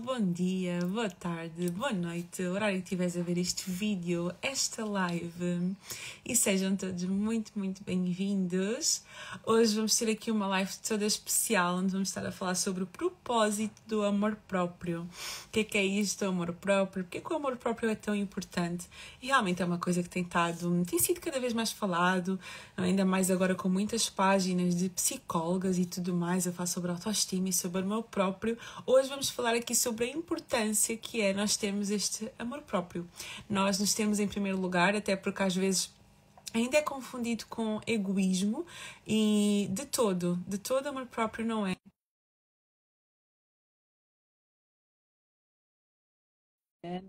bom dia, boa tarde, boa noite, horário que estiveres a ver este vídeo, esta live e sejam todos muito, muito bem-vindos. Hoje vamos ter aqui uma live toda especial onde vamos estar a falar sobre o propósito do amor próprio. O que é que é isto, o amor próprio? Porque é que o amor próprio é tão importante? E realmente é uma coisa que tem, tem sido cada vez mais falado, ainda mais agora com muitas páginas de psicólogas e tudo mais. Eu falo sobre autoestima e sobre o amor próprio. Hoje vamos falar aqui sobre a importância que é nós termos este amor próprio. Nós nos temos em primeiro lugar, até porque às vezes ainda é confundido com egoísmo e de todo, de todo amor próprio não é.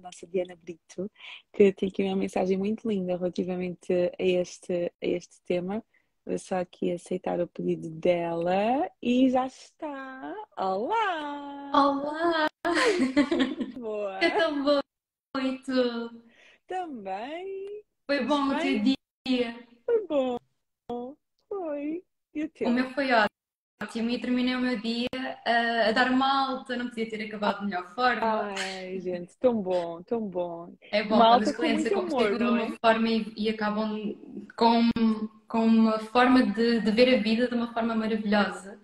Nossa Diana Brito, que tem aqui uma mensagem muito linda relativamente a este, a este tema. Vou só aqui aceitar o pedido dela e já está. Olá! Olá! Boa! É tão e tu? Também! Foi bom o teu dia? Foi bom! Foi! E o teu? O meu foi ótimo e terminei o meu dia a, a dar uma alta, não podia ter acabado de melhor forma. Ai, gente, tão bom, tão bom. É bom Uma quando os clientes acabam de uma é? forma e, e acabam com, com uma forma de, de ver a vida de uma forma maravilhosa.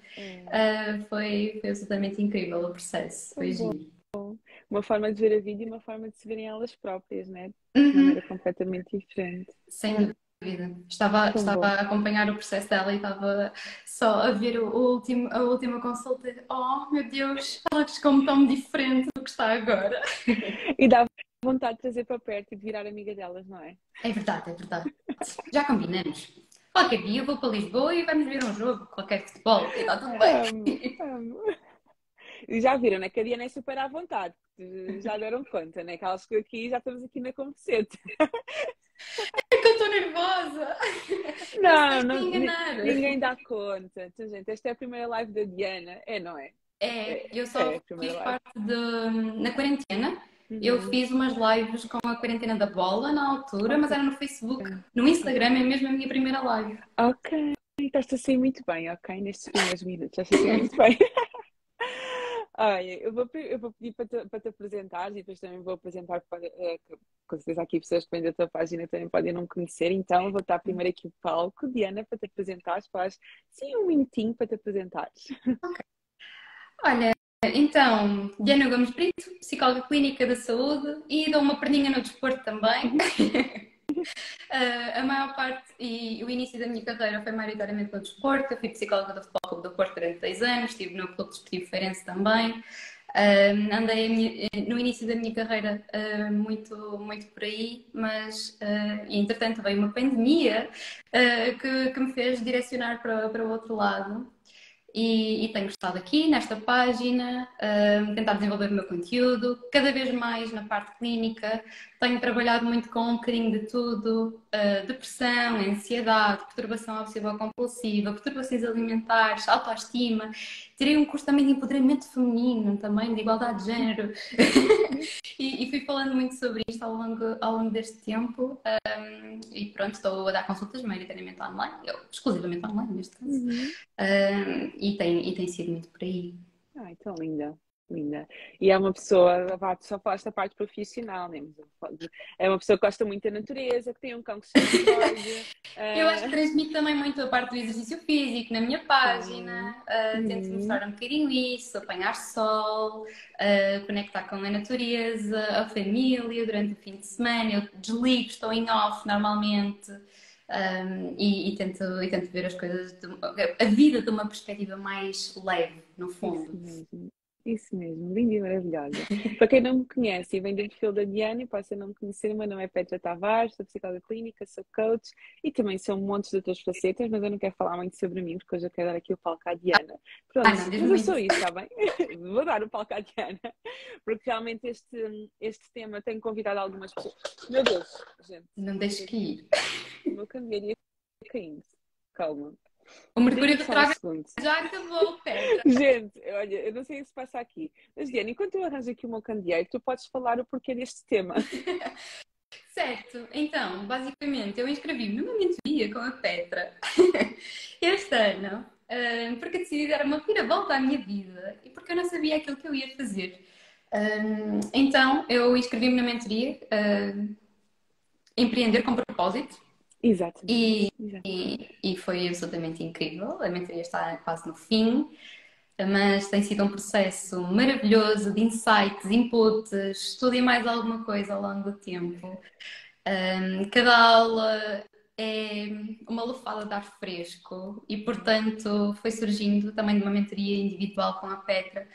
Ah, foi, foi absolutamente incrível o processo. Foi bom. giro. Uma forma de ver a vida e uma forma de se verem elas próprias, né? De Uhum. maneira completamente diferente. Sem dúvida. Estava, Tão estava bom. a acompanhar o processo dela e estava só a ver o, o último, a última consulta. Oh, meu Deus, elas como tão diferente do que está agora. E dá vontade de trazer para perto e de virar amiga delas, não é? É verdade, é verdade. Já combinamos. Qualquer dia eu vou para Lisboa e vamos ver um jogo, qualquer futebol, e está tudo bem. Amo, amo. E já viram, né? Que a Diana é super à vontade. Já deram conta, né? Que ela chegou aqui e já estamos aqui na converseta. É que eu estou nervosa. Não, Estás-te não, enganar. ninguém dá conta. Então, gente, esta é a primeira live da Diana. É, não é? É, eu só É, fiz parte de. Na quarentena, eu Uhum. fiz umas lives com a quarentena da bola na altura, mas era no Facebook. No Instagram é mesmo a minha primeira live. Ok. Estás-te a sair muito bem, ok? Nestes primeiros minutos. Estás a sair muito bem. Olha, eu vou, eu vou pedir para te, para te apresentares e depois também vou apresentar para, eh, com certeza aqui pessoas que vêm da tua página também podem não conhecer, então vou estar primeiro aqui o palco, Diana, para te apresentares, faz sim um minutinho para te apresentares. Olha, então, Diana Gomes Brito, psicóloga clínica da saúde e dou uma perninha no desporto também. Ah, a maior parte e o início da minha carreira foi maioritariamente no desporto. Eu fui psicóloga do Futebol Clube do Porto durante 10 anos, estive no Clube Desportivo Feirense também. Ah, andei minha- no início da minha carreira ah, muito, muito por aí, mas ah, entretanto veio uma pandemia ah, que, que me fez direcionar para, para o outro lado. E, e tenho estado aqui nesta página, ah, tentar desenvolver o meu conteúdo, cada vez mais na parte clínica. Tenho trabalhado muito com um bocadinho de tudo: ah, depressão, ansiedade, perturbação obsessiva compulsiva, perturbações alimentares, autoestima. Tirei um curso também de empoderamento feminino, também de igualdade de género. e, e fui falando muito sobre isto ao longo, ao longo deste tempo. ah, e pronto, estou a dar consultas maioritariamente online, eu, exclusivamente online neste caso. Um, e, tem, e tem sido muito por aí. Ai, tão linda, linda. E é uma pessoa, vá, só falaste da parte profissional, né? É uma pessoa que gosta muito da natureza, que tem um cão que se. Eu eh, acho que transmito também muito a parte do exercício físico na minha página. Uh, tento Uhum. mostrar um bocadinho isso, apanhar sol, uh, conectar com a natureza, a família durante o fim de semana. Eu desligo, estou em off normalmente. Um, e, e tento, e tento ver as coisas, de, a vida de uma perspectiva mais leve, no Isso fundo. mesmo, isso mesmo, linda e maravilhosa. Para quem não me conhece e vem do perfil da Diana, possa não me conhecer, o meu nome é Petra Tavares, sou psicóloga clínica, sou coach e também sou um monte de outras facetas, mas eu não quero falar muito sobre mim, porque hoje eu quero dar aqui o palco à Diana. Pronto, Ah, não, mas eu sou isso, está bem? Vou dar o palco à Diana, porque realmente este, este tema tem convidado algumas pessoas. Meu Deus, gente, Não deixes cair. o meu candeeiro ia caindo. Calma. O Mercúrio um retrógrado segundo. já acabou, Pedro. Gente, olha, eu não sei o que se passa aqui. Mas, Diana, enquanto eu arranjo aqui o meu candeeiro, tu podes falar o porquê deste tema. Certo, então, basicamente, eu inscrevi-me numa mentoria com a Petra este ano, ah, porque decidi dar uma reviravolta à minha vida e porque eu não sabia aquilo que eu ia fazer. Um, então, eu inscrevi-me na mentoria uh, Empreender com Propósito. Exato. E, e, e, foi absolutamente incrível. A mentoria está quase no fim, mas tem sido um processo maravilhoso de insights, inputs, tudo e mais alguma coisa ao longo do tempo. Um, cada aula é uma lufada de ar fresco e, portanto, foi surgindo também de uma mentoria individual com a Petra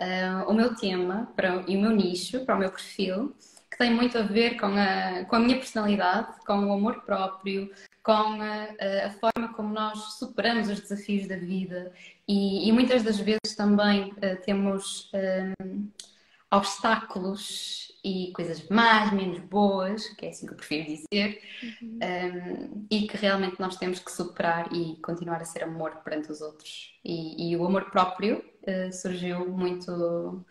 uh, o meu tema para, e o meu nicho, para o meu perfil, que tem muito a ver com a, com a minha personalidade, com o amor próprio, com a, a forma como nós superamos os desafios da vida e, e muitas das vezes também uh, temos um, obstáculos e coisas mais, menos boas, que é assim que eu prefiro dizer, uhum. um, e que realmente nós temos que superar e continuar a ser amor perante os outros. E, e o amor próprio uh, surgiu muito,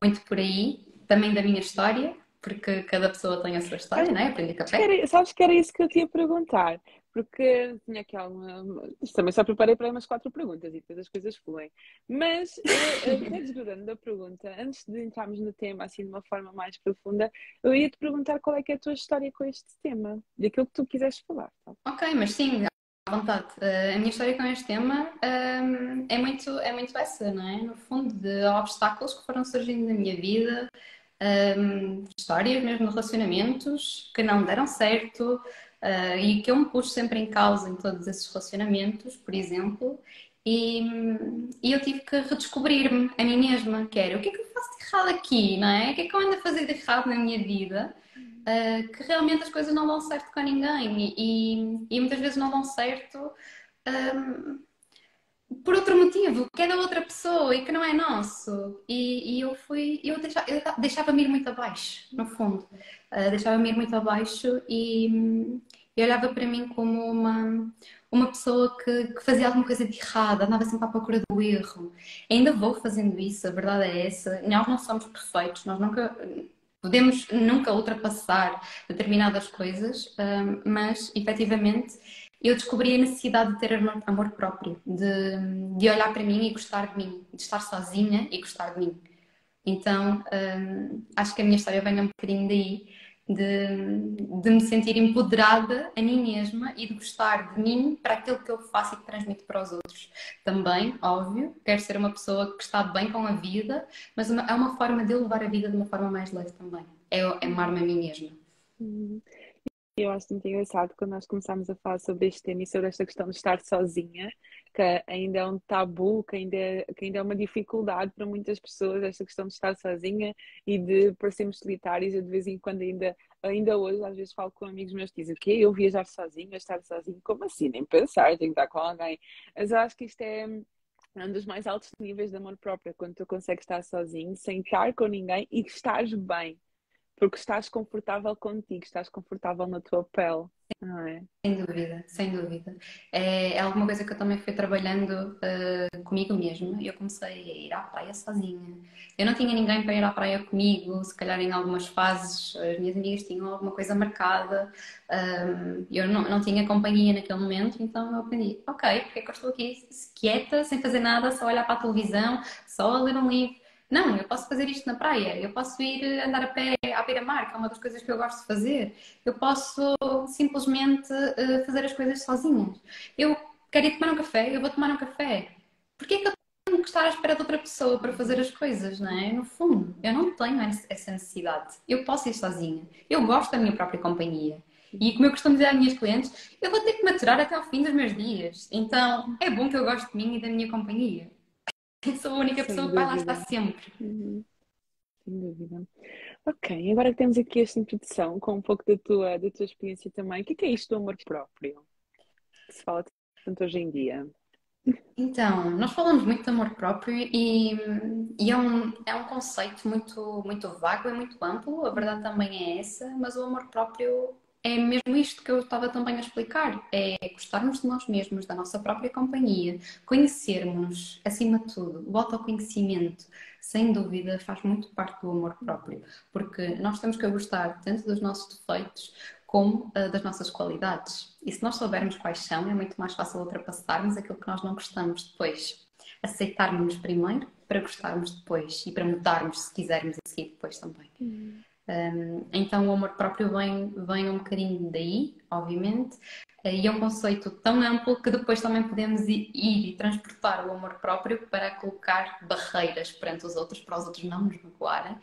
muito por aí, também da minha história, porque cada pessoa tem a sua história, não é? Aprendi café. Sabes que era isso que eu te ia perguntar porque tinha aqui alguma. Também só preparei para umas quatro perguntas e depois as coisas fluem. Mas, desgrudando da pergunta, antes de entrarmos no tema assim de uma forma mais profunda, eu ia te perguntar qual é que é a tua história com este tema, daquilo que tu quiseres falar. Tá? Ok, mas sim, à vontade. Uh, a minha história com este tema um, ehm, é, muito, é muito essa, não é? No fundo, de obstáculos que foram surgindo na minha vida. Um, histórias, mesmo relacionamentos que não deram certo, Uh, e que eu me pus sempre em causa em todos esses relacionamentos, por exemplo, e, e eu tive que redescobrir-me a mim mesma, que era o que é que eu faço de errado aqui, não é? O que é que eu ando a fazer de errado na minha vida? Uh, que realmente as coisas não dão certo com ninguém e, e muitas vezes não dão certo um, por outro motivo, que é da outra pessoa e que não é nosso. E, e eu fui, eu deixava, deixava-me ir muito abaixo, no fundo. Uh, deixava-me ir muito abaixo e, e, olhava para mim como uma, uma pessoa que, que, fazia alguma coisa de errado, andava sempre à procura do erro. Ainda vou fazendo isso, a verdade é essa. Nós não somos perfeitos, nós nunca podemos nunca ultrapassar determinadas coisas, ah, mas efetivamente eu descobri a necessidade de ter amor próprio, de, de olhar para mim e gostar de mim, de estar sozinha e gostar de mim. Então, hum, acho que a minha história vem um bocadinho daí, de, de me sentir empoderada a mim mesma e de gostar de mim para aquilo que eu faço e que transmito para os outros. Também, óbvio, quero ser uma pessoa que está bem com a vida, mas é uma forma de eu levar a vida de uma forma mais leve também. É, é amar-me a mim mesma. Uhum. Eu acho muito engraçado quando nós começámos a falar sobre este tema e sobre esta questão de estar sozinha, que ainda é um tabu, que ainda é, que ainda é uma dificuldade para muitas pessoas, esta questão de estar sozinha e de parecermos solitários. Eu de vez em quando ainda, ainda hoje, às vezes falo com amigos meus que dizem o quê? Eu viajar sozinha, estar sozinho? Como assim? Nem pensar, tenho que estar com alguém. Mas eu acho que isto é um dos mais altos níveis de amor próprio, quando tu consegues estar sozinho, sem estar com ninguém e que estás bem porque estás confortável contigo, estás confortável na tua pele, não é? Sem dúvida, sem dúvida. É, é alguma coisa que eu também fui trabalhando uh, comigo mesma. Eu comecei a ir à praia sozinha. Eu não tinha ninguém para ir à praia comigo, se calhar em algumas fases as minhas amigas tinham alguma coisa marcada. Um, eu não, não tinha companhia naquele momento, então eu aprendi, ok, porque é que eu estou aqui quieta, sem fazer nada, só olhar para a televisão, só a ler um livro não, eu posso fazer isto na praia, eu posso ir andar a pé à beira-mar, que é uma das coisas que eu gosto de fazer. Eu posso simplesmente uh, fazer as coisas sozinha. Eu quero ir tomar um café, eu vou tomar um café. Porquê é que eu tenho que estar à espera de outra pessoa para fazer as coisas, não é? No fundo, eu não tenho essa necessidade. Eu posso ir sozinha. Eu gosto da minha própria companhia. E como eu costumo dizer às minhas clientes, eu vou ter que maturar até ao fim dos meus dias. Então, é bom que eu gosto de mim e da minha companhia. Sou a única Sem pessoa dúvida. que vai lá estar sempre. Uhum. Sem dúvida. Ok, agora que temos aqui esta introdução com um pouco da tua, da tua experiência também, o que é, é isto do amor próprio? Que se fala tanto hoje em dia. Então, nós falamos muito de amor próprio e, e, é, um, é um conceito muito, muito vago e muito amplo, a verdade também é essa, mas o amor próprio é mesmo isto que eu estava também a explicar: é gostarmos de nós mesmos, da nossa própria companhia, conhecermos, acima de tudo, o autoconhecimento, sem dúvida, faz muito parte do amor próprio, porque nós temos que gostar tanto dos nossos defeitos como uh, das nossas qualidades. E se nós soubermos quais são, é muito mais fácil ultrapassarmos aquilo que nós não gostamos depois. Aceitarmos-nos primeiro para gostarmos depois e para mudarmos se quisermos a seguir depois também. Uhum. Um, então o amor próprio vem, vem um bocadinho daí, obviamente, e é um conceito tão amplo que depois também podemos ir, ir, e transportar o amor próprio para colocar barreiras perante os outros, para os outros não nos magoarem,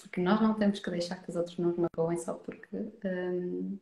porque nós não temos que deixar que os outros nos magoem só porque um,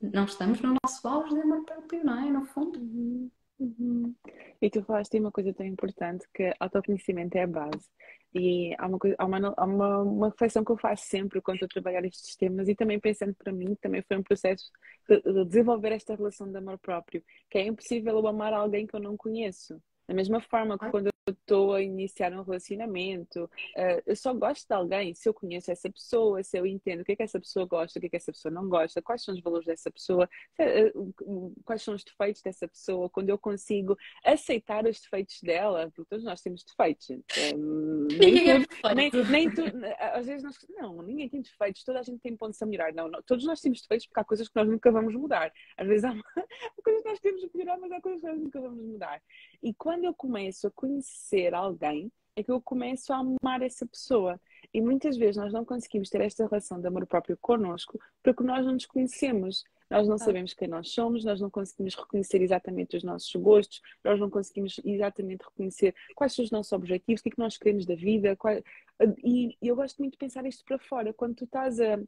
não estamos no nosso auge de amor próprio, não é? No fundo. Uhum. E tu falaste de uma coisa tão importante que autoconhecimento é a base. E há uma, coisa, há uma, há uma, uma reflexão que eu faço sempre quando estou a trabalhar estes temas e também pensando para mim, também foi um processo de, de desenvolver esta relação de amor próprio, que é impossível eu amar alguém que eu não conheço. Da mesma forma que quando eu estou a iniciar um relacionamento, uh, eu só gosto de alguém se eu conheço essa pessoa, se eu entendo o que é que essa pessoa gosta, o que é que essa pessoa não gosta, quais são os valores dessa pessoa, uh, quais são os defeitos dessa pessoa, quando eu consigo aceitar os defeitos dela, porque todos nós temos defeitos. Um, nem, tudo, nem, nem tu, às vezes nós, não, ninguém tem defeitos, toda a gente tem pontos a melhorar. Não, não, todos nós temos defeitos porque há coisas que nós nunca vamos mudar. Às vezes há, há coisas que nós temos que melhorar, mas há coisas que nós nunca vamos mudar. E quando eu começo a conhecer alguém, é que eu começo a amar essa pessoa. E muitas vezes nós não conseguimos ter esta relação de amor próprio connosco porque nós não nos conhecemos. Nós não sabemos quem nós somos, nós não conseguimos reconhecer exatamente os nossos gostos, nós não conseguimos exatamente reconhecer quais são os nossos objetivos, o que é que nós queremos da vida. Qual... E eu gosto muito de pensar isto para fora. Quando tu estás a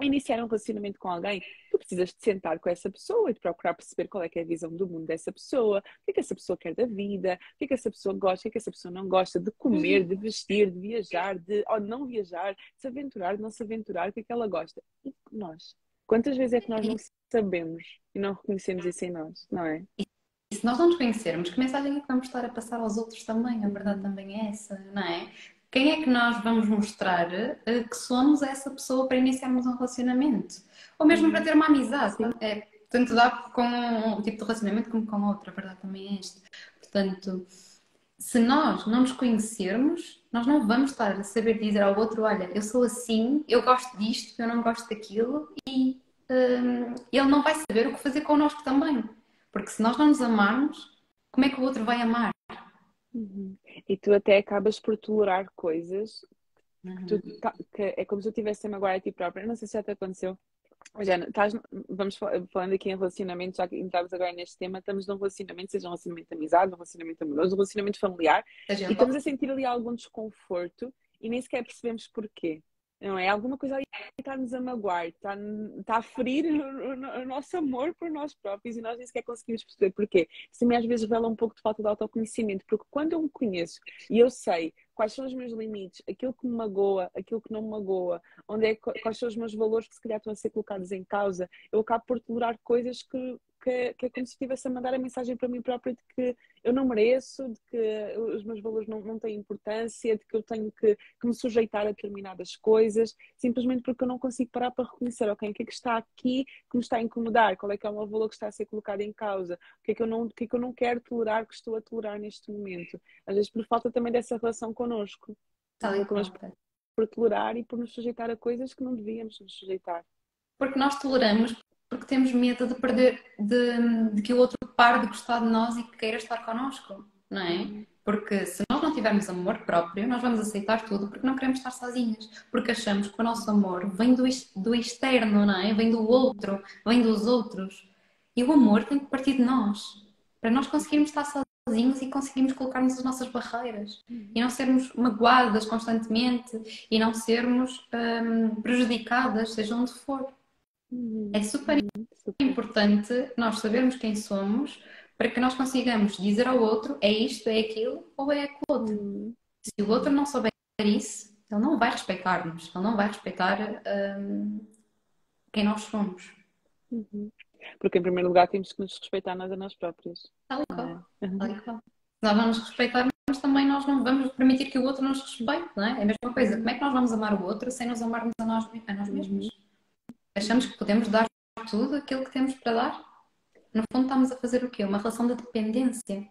iniciar um relacionamento com alguém, tu precisas de sentar com essa pessoa e de procurar perceber qual é, é a visão do mundo dessa pessoa, o que é que essa pessoa quer da vida, o que é que essa pessoa gosta, o que é que essa pessoa não gosta de comer, uhum. de vestir, de viajar, de ou não viajar, de se aventurar, de não se aventurar, o que é que ela gosta. E nós? Quantas vezes é que nós não sabemos e não reconhecemos isso em nós, não é? E se nós não nos conhecermos, que mensagem é que vamos estar a passar aos outros também? A verdade também é essa, não é? Quem é que nós vamos mostrar uh, que somos essa pessoa para iniciarmos um relacionamento? Ou mesmo para ter uma amizade. É, tanto dá com um tipo de relacionamento como com outro, a verdade também é esta. Portanto, se nós não nos conhecermos, nós não vamos estar a saber dizer ao outro: olha, eu sou assim, eu gosto disto, eu não gosto daquilo, e ele não vai saber o que fazer connosco também. Porque se nós não nos amarmos, como é que o outro vai amar? Uhum. E tu até acabas por tolerar coisas uhum. que, tu, tá, que, é como se eu tivesse a magoar a ti própria. Não sei se já te aconteceu. Já, estás, vamos falando aqui em relacionamento, já que entramos agora neste tema, estamos num relacionamento, seja um relacionamento de amizade, um relacionamento amoroso, um relacionamento familiar, e estamos a sentir ali algum desconforto e nem sequer percebemos porquê. Não é? Alguma coisa ali está-nos a magoar, está, está a ferir o, o, nosso amor por nós próprios e nós nem sequer conseguimos perceber porquê. Isso também às vezes revela um pouco de falta de autoconhecimento, porque quando eu me conheço e eu sei quais são os meus limites, aquilo que me magoa, aquilo que não me magoa, onde é, quais são os meus valores que se calhar estão a ser colocados em causa, eu acabo por tolerar coisas que que, que é como se estivesse a mandar a mensagem para mim própria de que eu não mereço, de que os meus valores não, não têm importância, de que eu tenho que, que, me sujeitar a determinadas coisas, simplesmente porque eu não consigo parar para reconhecer, ok, o que é que está aqui que me está a incomodar, qual é que é o meu valor que está a ser colocado em causa, o que é que eu não, o que é que eu não quero tolerar, que estou a tolerar neste momento. Às vezes por falta também dessa relação connosco. Tal e por tolerar e por nos sujeitar a coisas que não devíamos nos sujeitar. Porque nós toleramos porque temos medo de perder, de, de, que o outro pare de gostar de nós e que queira estar connosco, não é? Porque se nós não tivermos amor próprio, nós vamos aceitar tudo porque não queremos estar sozinhas. Porque achamos que o nosso amor vem do, do externo, não é? Vem do outro, vem dos outros. E o amor tem que partir de nós. Para nós conseguirmos estar sozinhos e conseguirmos colocar-nos as nossas barreiras. E não sermos magoadas constantemente e não sermos hum, prejudicadas, seja onde for. É super importante nós sabermos quem somos para que nós consigamos dizer ao outro é isto, é aquilo ou é aquilo outro. Uhum. Se o outro não souber isso, ele não vai respeitar-nos, ele não vai respeitar um, quem nós somos. Uhum. Porque, em primeiro lugar, temos que nos respeitar nós a nós próprios. Tal e qual. É? Uhum. Tal nós não nos respeitarmos, também nós não vamos permitir que o outro nos respeite, não é? É a mesma coisa. Como é que nós vamos amar o outro sem nos amarmos a nós, a nós mesmos? Uhum achamos que podemos dar tudo aquilo que temos para dar. No fundo, estamos a fazer o quê? Uma relação de dependência.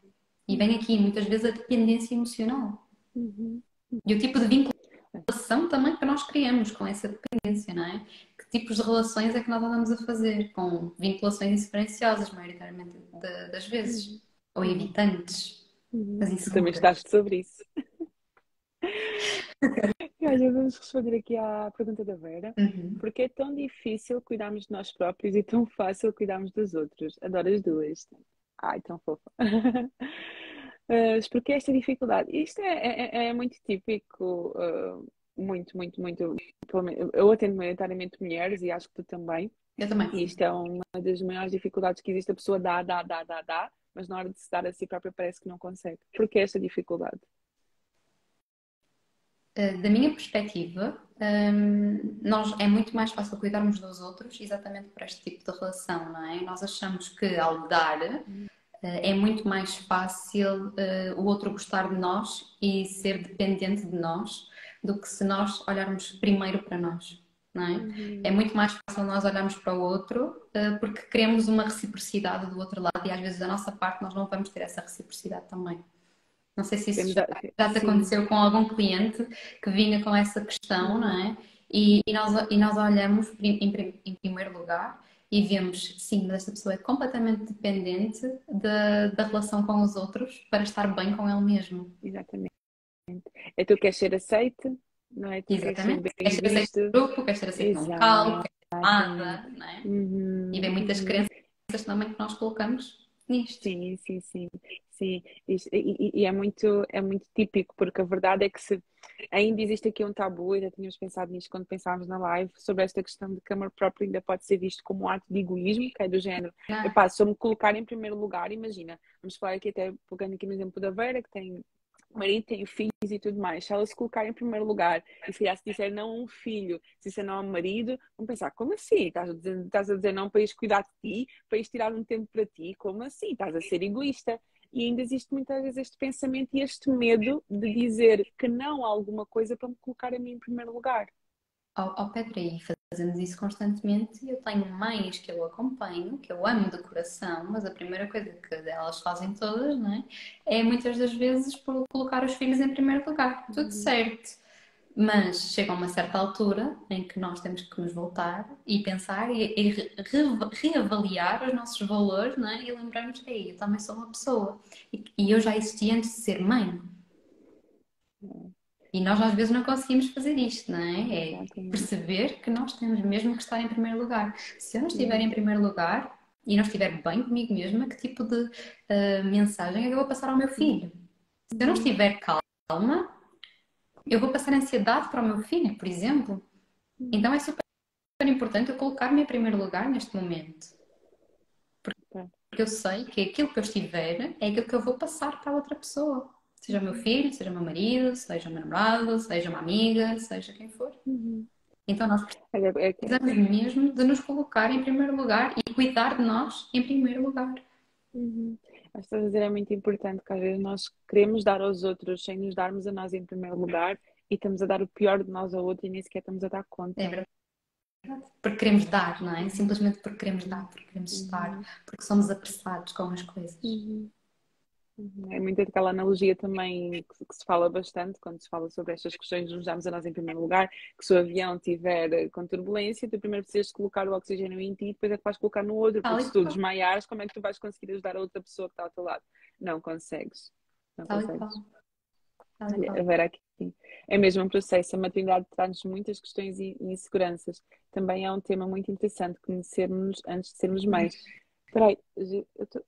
E vem aqui, muitas vezes, a dependência emocional. Uhum. E o tipo de vinculação também que nós criamos com essa dependência, não é? Que tipos de relações é que nós andamos a fazer? Com vinculações insuperenciosas, maioritariamente das vezes. Ou evitantes. Uhum. Mas também estás sobre isso. Olha, vamos responder aqui à pergunta da Vera. Uhum. Por que é tão difícil cuidarmos de nós próprios e tão fácil cuidarmos dos outros? Adoro as duas. Ai, tão fofa. Mas porquê esta dificuldade? Isto é, é, é muito típico, uh, muito, muito, muito. Eu atendo maioritariamente mulheres e acho que tu também. Eu também. E isto é uma das maiores dificuldades que existe. A pessoa dá, dá, dá, dá, dá, mas na hora de se dar a si própria parece que não consegue. Porquê esta dificuldade? Uh, da minha perspectiva, um, nós, é muito mais fácil cuidarmos dos outros exatamente por este tipo de relação, não é? Nós achamos que ao dar uh, é muito mais fácil uh, o outro gostar de nós e ser dependente de nós do que se nós olharmos primeiro para nós. Não é? Uhum. é muito mais fácil nós olharmos para o outro porque queremos uma reciprocidade do outro lado e às vezes da nossa parte nós não vamos ter essa reciprocidade também. Não sei se isso já, já te aconteceu com algum cliente que vinha com essa questão, não é? E, e nós, e nós olhamos em, em, primeiro lugar e vemos, sim, mas esta pessoa é completamente dependente da, da relação com os outros para estar bem com ele mesmo. Exatamente. É tu queres ser aceite, não é? Tu Exatamente. Queres ser aceite no grupo, queres ser aceite no local, queres ser amada, não é? Uhum. E vem muitas uhum. crenças também que nós colocamos nisto. Sim, sim, sim. Sim, e, e, é muito, é muito típico, porque a verdade é que se ainda existe aqui um tabu, já tínhamos pensado nisto quando pensávamos na live, sobre esta questão de que amor próprio ainda pode ser visto como um ato de egoísmo, que é do género, ah. epá, se eu me colocar em primeiro lugar, imagina, vamos falar aqui até, pegando aqui no exemplo da Vera, que tem marido, tem filhos e tudo mais. Se ela se colocar em primeiro lugar e se, se disser não a um filho, se disser não a um marido, vão pensar, como assim? Estás a, dizer, estás a dizer não para ir cuidar de ti, para ir tirar um tempo para ti? Como assim? Estás a ser egoísta. E ainda existe muitas vezes este pensamento e este medo de dizer que não a alguma coisa para me colocar a mim em primeiro lugar. Ao, ao Pedro, e fazemos isso constantemente. Eu tenho mães que eu acompanho, que eu amo de coração, mas a primeira coisa que elas fazem todas, não é? É muitas das vezes colocar os filhos em primeiro lugar. Tudo uhum. certo. Mas chega a uma certa altura em que nós temos que nos voltar e pensar e, e re, reavaliar os nossos valores não é? e lembrarmos, ei, eu também sou uma pessoa e, e eu já existi antes de ser mãe. E nós às vezes não conseguimos fazer isto, não é? É perceber que nós temos mesmo que estar em primeiro lugar. Se eu não estiver em primeiro lugar e não estiver bem comigo mesma, que tipo de uh, mensagem é que eu vou passar ao meu filho? Se eu não estiver calma, eu vou passar ansiedade para o meu filho, por exemplo. Então é super importante eu colocar-me em primeiro lugar neste momento. Porque eu sei que aquilo que eu estiver é aquilo que eu vou passar para a outra pessoa. Seja meu filho, seja meu marido, seja meu namorado, seja uma amiga, seja quem for. Uhum. Então nós é precisamos mesmo de nos colocar em primeiro lugar e cuidar de nós em primeiro lugar. Uhum. Que a dizer é muito importante, que às vezes nós queremos dar aos outros sem nos darmos a nós em primeiro lugar e estamos a dar o pior de nós ao outro e nem sequer estamos a dar conta. É verdade. Porque queremos dar, não é? Simplesmente porque queremos dar, porque queremos uhum. estar, porque somos apressados com as coisas. Uhum. Uhum. É muito aquela analogia também que, que, se fala bastante quando se fala sobre estas questões nos darmos a nós em primeiro lugar, que se o avião tiver com turbulência, tu primeiro precisas colocar o oxigênio em ti e depois é que vais colocar no outro, porque se tu desmaiares, como é que tu vais conseguir ajudar a outra pessoa que está ao teu lado? Não consegues. Não consegues. A ver aqui. É mesmo um processo. A maternidade traz-nos muitas questões e inseguranças. Também é um tema muito interessante conhecermos antes de sermos mães. Espera aí, eu tô,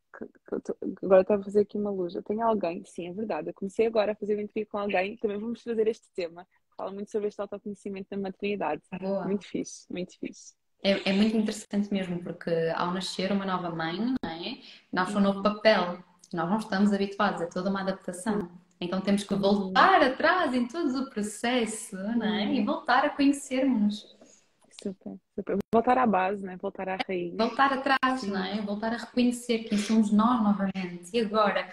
eu tô, agora estava a fazer aqui uma luz. Eu tenho alguém, sim, é verdade. Eu comecei agora a fazer entrevista com alguém. Também vamos trazer este tema. Fala muito sobre este autoconhecimento da maternidade. Boa. Muito fixe, muito fixe. É, é, muito interessante mesmo, porque ao nascer uma nova mãe, não é? nasce um novo papel. Nós não estamos habituados, é toda uma adaptação. Então temos que voltar atrás em todo o processo, não é? E voltar a conhecermos. Super, super. Voltar à base, né? Voltar à raiz. Voltar atrás, Sim. não é? Voltar a reconhecer quem somos nós novamente. E agora?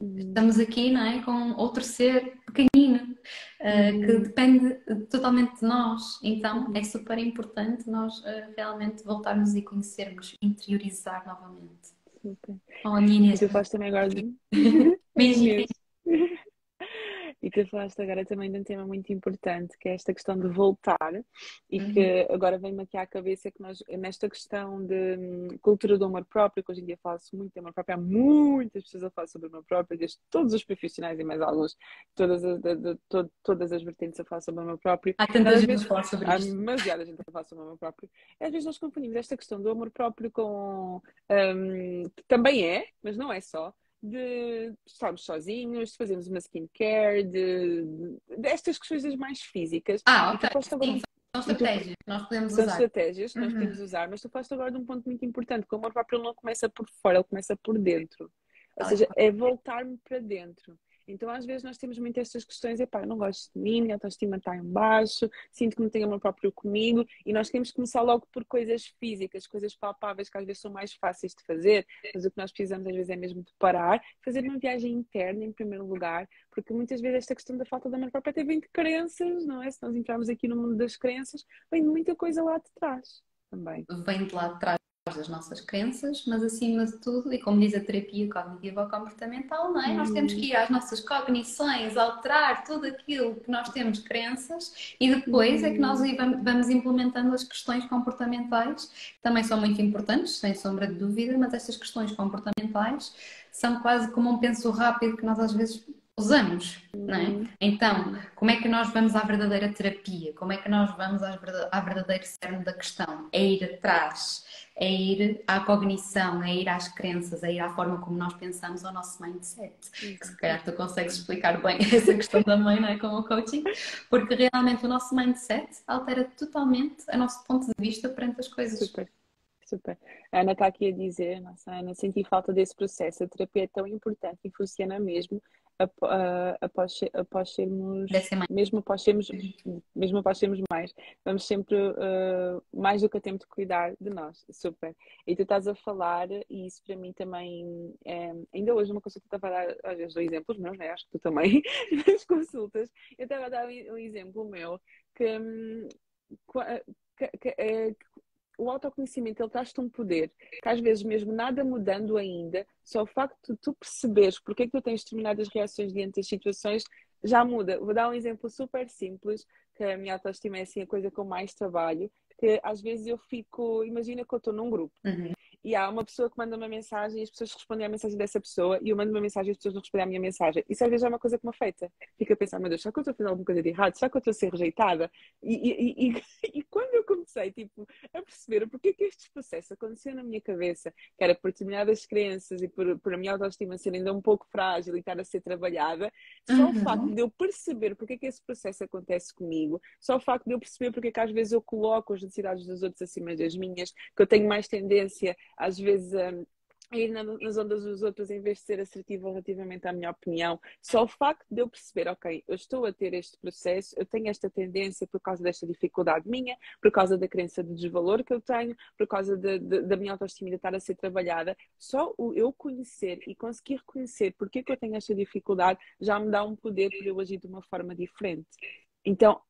Estamos aqui, não é? Com outro ser pequenino, uh, que depende totalmente de nós. Então é super importante nós uh, realmente voltarmos e conhecermos, interiorizar novamente. Super. A minha Inês. Tu também agora de... E tu falaste agora também de um tema muito importante, que é esta questão de voltar, e uhum. que agora vem-me aqui à cabeça que nós, nesta questão de hum, cultura do amor próprio, que hoje em dia fala-se muito de amor próprio, há muitas pessoas a falar sobre amor próprio, desde todos os profissionais e mais alguns, todas as, de, de, de, todas as vertentes a falar sobre amor próprio. Há tanta gente a falar sobre isso. Há demasiada gente a falar sobre amor próprio. Às vezes nós confundimos esta questão do amor próprio com. Um, que também é, mas não é só de estarmos sozinhos, de fazermos uma skincare, de, destas coisas mais físicas. Ah, ok. Sim, são estratégias que nós podemos são usar. São estratégias que nós uhum. podemos usar, mas tu falaste agora de um ponto muito importante, que o amor próprio não começa por fora, ele começa por dentro. Ou ah, seja, é voltar-me para dentro. Então, às vezes, nós temos muitas estas questões: epá, eu não gosto de mim, minha autoestima está em baixo, sinto que não tenho amor próprio comigo, e nós temos que começar logo por coisas físicas, coisas palpáveis que às vezes são mais fáceis de fazer, mas o que nós precisamos às vezes é mesmo de parar, fazer uma viagem interna em primeiro lugar, porque muitas vezes esta questão da falta de amor próprio até vem de crenças, não é? Se nós entrarmos aqui no mundo das crenças, vem de muita coisa lá de trás também. Vem de lá de trás das nossas crenças, mas acima de tudo, e como diz a terapia cognitiva comportamental, não é? Uhum. Nós temos que ir às nossas cognições, alterar tudo aquilo que nós temos crenças e depois uhum. é que nós vamos implementando as questões comportamentais, que também são muito importantes, sem sombra de dúvida, mas estas questões comportamentais são quase como um penso rápido que nós às vezes usamos, não é? Uhum. Então, como é que nós vamos à verdadeira terapia? Como é que nós vamos à verdadeira cerne da questão? É ir atrás, é ir à cognição, é ir às crenças, é ir à forma como nós pensamos, ao nosso mindset. Que se calhar tu consegues explicar bem essa questão também, não é? Com o coaching, porque realmente o nosso mindset altera totalmente o nosso ponto de vista perante as coisas. Super. Super. A Ana está aqui a dizer, nossa Ana, senti falta desse processo. A terapia é tão importante e funciona mesmo após, após sermos, mesmo após sermos, mesmo após sermos mais, vamos sempre uh, mais do que a tempo de cuidar de nós. Super. E tu estás a falar, e isso para mim também, é, ainda hoje uma consulta estava a dar, às vezes dou exemplos meus, né? acho que tu também, nas consultas, eu estava a dar um exemplo meu que, hum, que, que, que, o autoconhecimento ele traz-te um poder que às vezes mesmo nada mudando ainda, só o facto de tu perceberes porque é que tu tens determinadas reações diante das situações já muda. Vou dar um exemplo super simples, que a minha autoestima é assim a coisa eu mais trabalho, que às vezes eu fico, imagina que eu estou num grupo uhum e há uma pessoa que manda uma mensagem e as pessoas respondem à mensagem dessa pessoa e eu mando uma mensagem e as pessoas não respondem à minha mensagem. Isso às vezes é uma coisa que me afeta. Fico a pensar, meu Deus, será que eu estou a fazer alguma coisa de errado? Será que eu estou a ser rejeitada? E, e, e, e quando eu comecei tipo, a perceber porque é que estes processos aconteciam na minha cabeça, que era por determinadas crenças e por, por a minha autoestima ser ainda um pouco frágil e estar a ser trabalhada, só uhum. o facto de eu perceber porque é que esse processo acontece comigo, só o facto de eu perceber porque é que às vezes eu coloco as necessidades dos outros acima das minhas, que eu tenho mais tendência às vezes a, a ir nas ondas dos outros em vez de ser assertiva relativamente à minha opinião. Só o facto de eu perceber, ok, eu estou a ter este processo, eu tenho esta tendência por causa desta dificuldade minha, por causa da crença de desvalor que eu tenho, por causa de, de, da minha autoestima estar a ser trabalhada, só o eu conhecer e conseguir reconhecer porque é que eu tenho esta dificuldade já me dá um poder para eu agir de uma forma diferente. Então,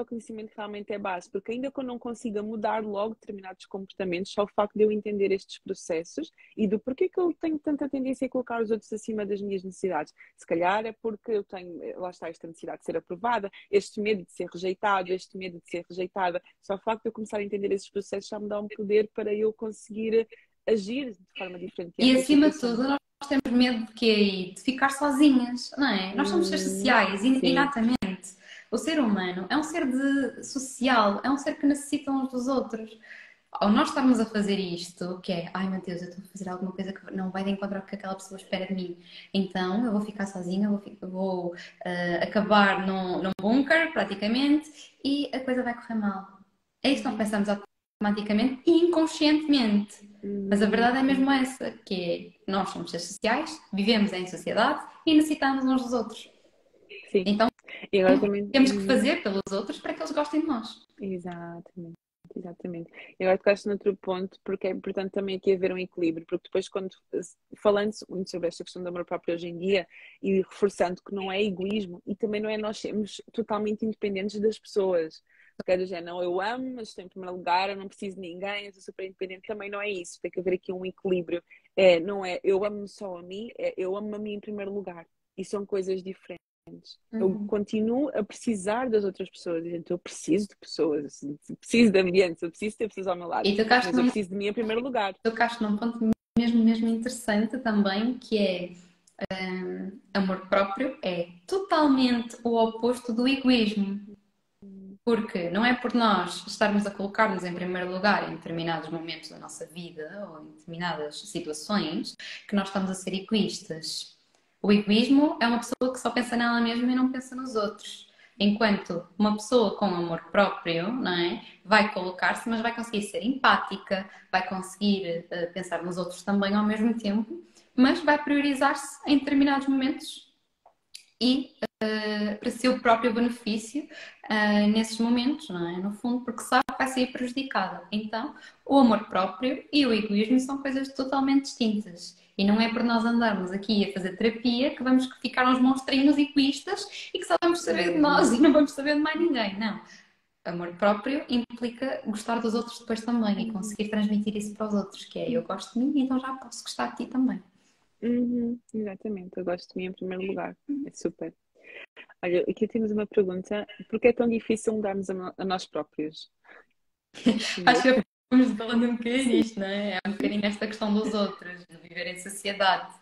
autoconhecimento realmente é base, porque ainda que eu não consiga mudar logo determinados comportamentos, só o facto de eu entender estes processos e do porquê que eu tenho tanta tendência a colocar os outros acima das minhas necessidades. Se calhar é porque eu tenho, lá está, esta necessidade de ser aprovada, este medo de ser rejeitado, este medo de ser rejeitada. Só o facto de eu começar a entender esses processos já me dá um poder para eu conseguir agir de forma diferente. E acima de tudo, nós temos medo de quê? De ficar sozinhas, não é? Nós somos seres hum, sociais, inatamente. O ser humano é um ser de social, é um ser que necessita uns dos outros. Ao nós estarmos a fazer isto, que é, ai meu Deus, eu estou a fazer alguma coisa que não vai de encontrar o que aquela pessoa espera de mim, então eu vou ficar sozinha, vou, vou uh, acabar num, num bunker, praticamente, e a coisa vai correr mal. É isso que nós pensamos automaticamente e inconscientemente. Mas a verdade é mesmo essa, que é, nós somos seres sociais, vivemos em sociedade e necessitamos uns dos outros. Sim. Então, e agora também... temos que fazer pelos outros para que eles gostem de nós. Exatamente. Exatamente. E agora tocaste noutro ponto, porque é importante também aqui haver um equilíbrio, porque depois, quando falando muito sobre esta questão do amor próprio hoje em dia e reforçando que não é egoísmo e também não é nós sermos totalmente independentes das pessoas. Quer dizer, não, eu amo, mas estou em primeiro lugar, eu não preciso de ninguém, eu sou super independente. Também não é isso. Tem que haver aqui um equilíbrio. É, não é eu amo só a mim, é eu amo a mim em primeiro lugar. E são coisas diferentes. Uhum. Eu continuo a precisar das outras pessoas. Então, eu preciso de pessoas, assim, preciso de ambientes, eu preciso ter pessoas ao meu lado. E mas num... eu preciso de mim em primeiro lugar. Tocaste num ponto mesmo, mesmo interessante também, que é um, amor próprio é totalmente o oposto do egoísmo. Porque não é por nós estarmos a colocar-nos em primeiro lugar em determinados momentos da nossa vida ou em determinadas situações que nós estamos a ser egoístas. O egoísmo é uma pessoa que só pensa nela mesma e não pensa nos outros. Enquanto uma pessoa com amor próprio, não é? Vai colocar-se, mas vai conseguir ser empática, vai conseguir uh, pensar nos outros também ao mesmo tempo, mas vai priorizar-se em determinados momentos e uh, para seu próprio benefício uh, nesses momentos, não é? No fundo, porque sabe que vai sair prejudicada. Então, o amor próprio e o egoísmo são coisas totalmente distintas. E não é por nós andarmos aqui a fazer terapia que vamos ficar uns monstrinhos egoístas e que só vamos saber de nós e não vamos saber de mais ninguém. Não. Amor próprio implica gostar dos outros depois também e conseguir transmitir isso para os outros, que é eu gosto de mim, então já posso gostar de ti também. Uhum, exatamente, eu gosto de mim em primeiro lugar. É super. Olha, aqui temos uma pergunta: por que é tão difícil mudarmos a, a nós próprios? Acho que vamos falando um bocadinho nisto, não é? É um bocadinho esta questão dos outros, de viver em sociedade.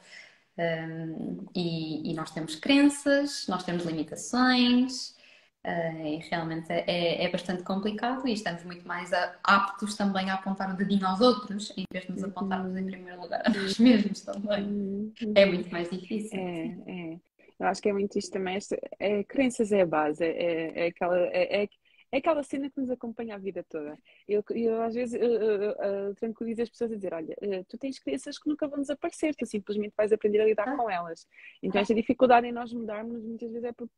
Um, e, e, nós temos crenças, nós temos limitações, Uh, e realmente é, é, bastante complicado e estamos muito mais a, aptos também a apontar o dedinho aos outros em vez de nos apontarmos em primeiro lugar a nós mesmos também. Uhum. É muito mais difícil. É, é. Eu acho que é muito isto também. Esta, é, crenças é a base, é, é aquela. É, é, aquela cena que nos acompanha a vida toda. Eu, eu às vezes eu, eu, tranquilizo as pessoas a dizer: Olha, eh, tu tens crenças que nunca vão desaparecer, tu simplesmente vais aprender a lidar ah. com elas. Então, esta dificuldade em nós mudarmos muitas vezes é porque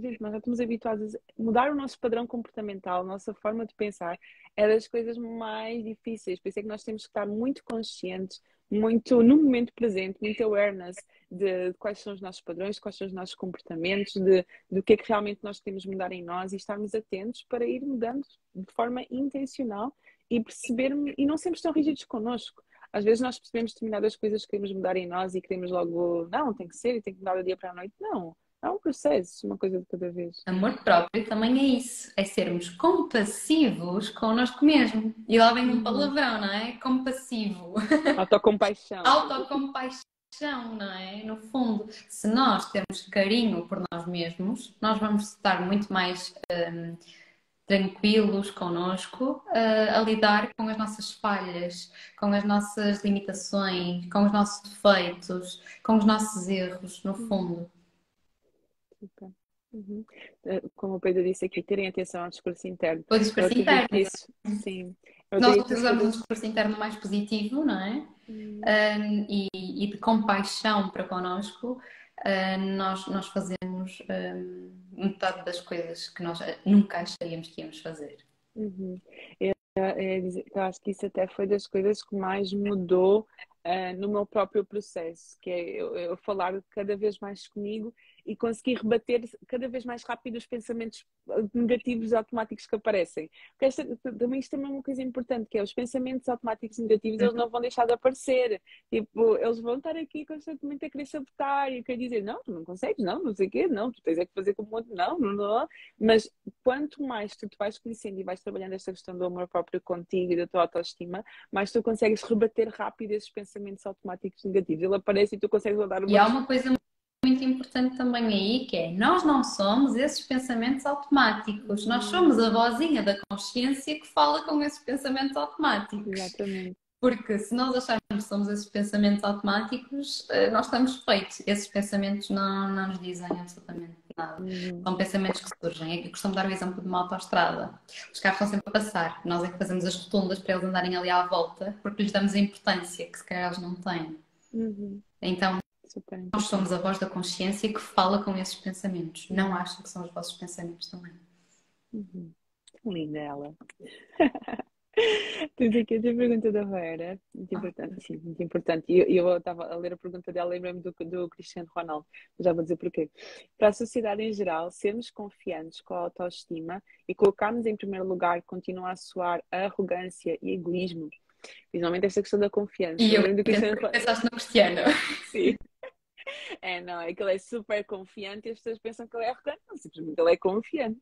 gente, nós já estamos habituados a mudar o nosso padrão comportamental, a nossa forma de pensar é das coisas mais difíceis. Por isso é que nós temos que estar muito conscientes, muito no momento presente, muito awareness de, de quais são os nossos padrões, quais são os nossos comportamentos, de, do que é que realmente nós de mudar em nós e estarmos atentos para ir mudando de forma intencional e perceber e não sermos tão rígidos connosco. Às vezes nós percebemos determinadas coisas que queremos mudar em nós e queremos logo, não, tem que ser e tem que mudar do dia para a noite. Não, é um processo, uma coisa de cada vez. Amor próprio também é isso, é sermos compassivos connosco mesmo. E lá vem um palavrão, não é? Compassivo. Autocompaixão. Autocompaixão, não é? No fundo, se nós temos carinho por nós mesmos, nós vamos estar muito mais um, tranquilos connosco uh, a lidar com as nossas falhas, com as nossas limitações, com os nossos defeitos, com os nossos erros, no fundo. Uhum. Eh, como o Pedro disse aqui, terem atenção ao discurso interno. O discurso interno. Isso, sim. Nós utilizamos um discurso interno mais positivo, não é? Uhum. Um, e, e, de compaixão para connosco, uh, nós, nós fazemos um, metade das coisas que nós nunca acharíamos que íamos fazer. Uhum. Eu, eu, eu, acho que isso até foi das coisas que mais mudou uh, no meu próprio processo, que é eu, eu falar cada vez mais comigo e conseguir rebater cada vez mais rápido os pensamentos negativos automáticos que aparecem. Porque esta, também isto também é uma coisa importante, que é os pensamentos automáticos negativos, eles não vão deixar de aparecer. Tipo, eles vão estar aqui constantemente a querer sabotar e a querer dizer, não, tu não consegues, não, não sei o quê, não, tu tens é que fazer como outro, não, não, não. Mas quanto mais tu te vais conhecendo e vais trabalhando esta questão do amor próprio contigo e da tua autoestima, mais tu consegues rebater rápido esses pensamentos automáticos negativos. Ele aparece e tu consegues andar E há uma coisa muito importante também aí, que é nós não somos esses pensamentos automáticos, nós somos a vozinha da consciência que fala com esses pensamentos automáticos. Exatamente. Porque se nós acharmos que somos esses pensamentos automáticos, eh, nós estamos feitos. Esses pensamentos não, não nos dizem absolutamente nada. Uhum. São pensamentos que surgem. Eu costumo dar o exemplo de uma autoestrada. Os carros estão sempre a passar. Nós é que fazemos as rotundas para eles andarem ali à volta, porque lhes damos a importância que se calhar eles não têm. Uhum. Então, nós somos a voz da consciência que fala com esses pensamentos. Não acha que são os vossos pensamentos também. Uhum. Linda ela. Tens aqui a pergunta da Vera, muito importante, sim, muito importante. E eu estava a ler a pergunta dela, lembrei-me do, do Cristiano Ronaldo, já vou dizer porquê. Para a sociedade em geral, sermos confiantes com a autoestima e colocarmos em primeiro lugar continua a soar arrogância e egoísmo. Principalmente esta questão da confiança. E eu, eu do Cristiano... pensaste no Cristiano. Sim. É, não, é que ele é super confiante e as pessoas pensam que ele é arrogante. Não, simplesmente ele é confiante.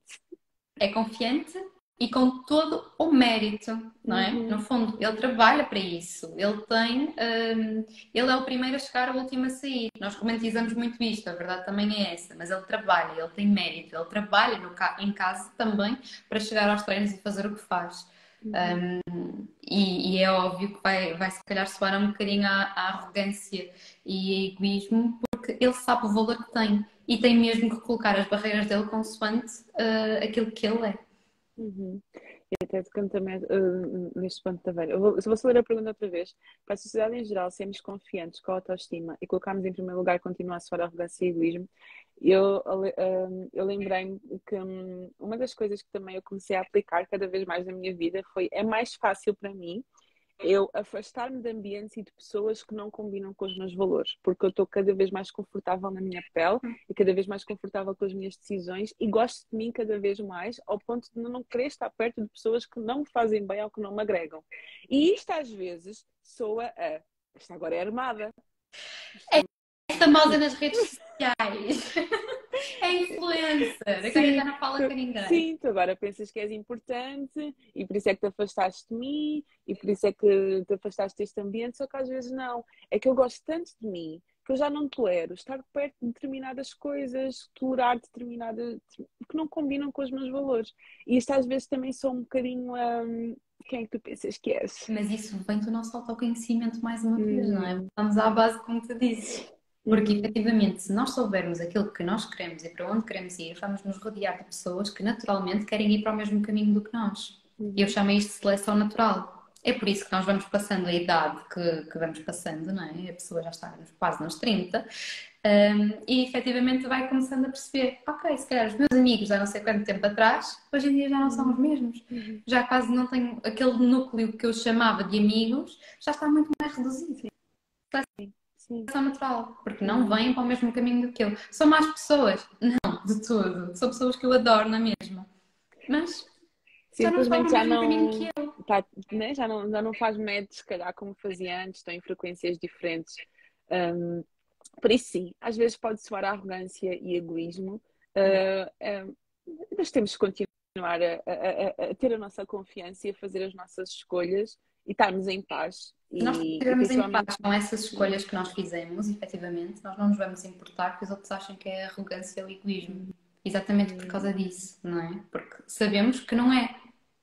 É confiante e com todo o mérito, não é? Uhum. No fundo, ele trabalha para isso. Ele tem, um, ele é o primeiro a chegar, o último a sair. Nós romantizamos muito isto, a verdade também é essa. Mas ele trabalha, ele tem mérito, ele trabalha no, em casa também para chegar aos treinos e fazer o que faz. Uhum. Um, e, e, é óbvio que vai, vai se calhar soar um bocadinho à, à arrogância e egoísmo, porque ele sabe o valor que tem e tem mesmo que colocar as barreiras dele consoante uh, aquilo que ele é. Uhum. E até tocando também uh, neste ponto também. Eu vou, você ler a pergunta outra vez, para a sociedade em geral sermos confiantes com a autoestima e colocarmos em primeiro lugar continuar a soar arrogância e egoísmo, eu, uh, eu lembrei-me que um, uma das coisas que também eu comecei a aplicar cada vez mais na minha vida foi é mais fácil para mim eu afastar-me de ambientes e de pessoas que não combinam com os meus valores, porque eu estou cada vez mais confortável na minha pele e cada vez mais confortável com as minhas decisões e gosto de mim cada vez mais, ao ponto de não querer estar perto de pessoas que não me fazem bem ou que não me agregam. E isto às vezes soa a. Esta agora é armada. É famosa nas redes sociais. É influencer, agora já não fala com ninguém. Sim, tu agora pensas que és importante e por isso é que te afastaste de mim e por isso é que te afastaste deste ambiente, só que às vezes não. É que eu gosto tanto de mim que eu já não tolero estar perto de determinadas coisas, tolerar determinadas que não combinam com os meus valores. E isto às vezes também sou um bocadinho. Um, quem é que tu pensas que és? Mas isso vem do nosso autoconhecimento mais uma vez, hum. não é? Vamos à base, como tu dizes. Porque, efetivamente, se nós soubermos aquilo que nós queremos e para onde queremos ir, vamos nos rodear de pessoas que naturalmente querem ir para o mesmo caminho do que nós. E eu chamo isto de seleção natural. É por isso que nós vamos passando a idade que, que vamos passando, não é? A pessoa já está quase nos 30 um, e efetivamente vai começando a perceber: ok, se calhar os meus amigos há não sei quanto tempo atrás, hoje em dia já não são os mesmos. Uhum. Já quase não tenho aquele núcleo que eu chamava de amigos, já está muito mais reduzido. Sim seleção natural, porque não vêm para o mesmo caminho do que eu. São mais pessoas? Não, de tudo. São pessoas que eu adoro na mesma. Mas simplesmente já não, já não, tá, né? já não já não faz médios, se calhar, como fazia antes, estão em frequências diferentes. Um, por isso, sim, às vezes pode soar arrogância e egoísmo, uh, uh, mas temos que continuar a, a, a, ter a nossa confiança e a fazer as nossas escolhas e estarmos em paz. Se nós estivermos em paz com essas escolhas que nós fizemos, efetivamente, nós não nos vamos importar que os outros achem que é arrogância ou egoísmo. Exatamente por causa disso, não é? Porque sabemos que não é.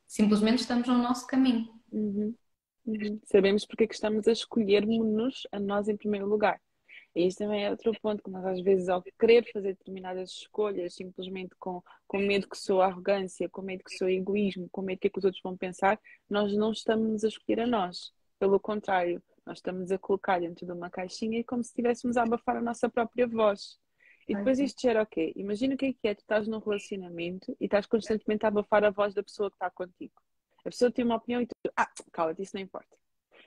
Simplesmente estamos no nosso caminho. Uhum. Uhum. Sabemos porque é que estamos a escolher-nos a nós em primeiro lugar. E isso também é outro ponto, que nós às vezes ao querer fazer determinadas escolhas, simplesmente com, com medo que sou arrogância, com medo que sou egoísmo, com medo que, é que os outros vão pensar, nós não estamos a escolher a nós. Pelo contrário, nós estamos a colocar dentro de uma caixinha e como se estivéssemos a abafar a nossa própria voz. E depois isto gera o quê? Imagina o que é que é, tu estás num relacionamento e estás constantemente a abafar a voz da pessoa que está contigo. A pessoa tem uma opinião e tu, ah, cala-te, isso não importa.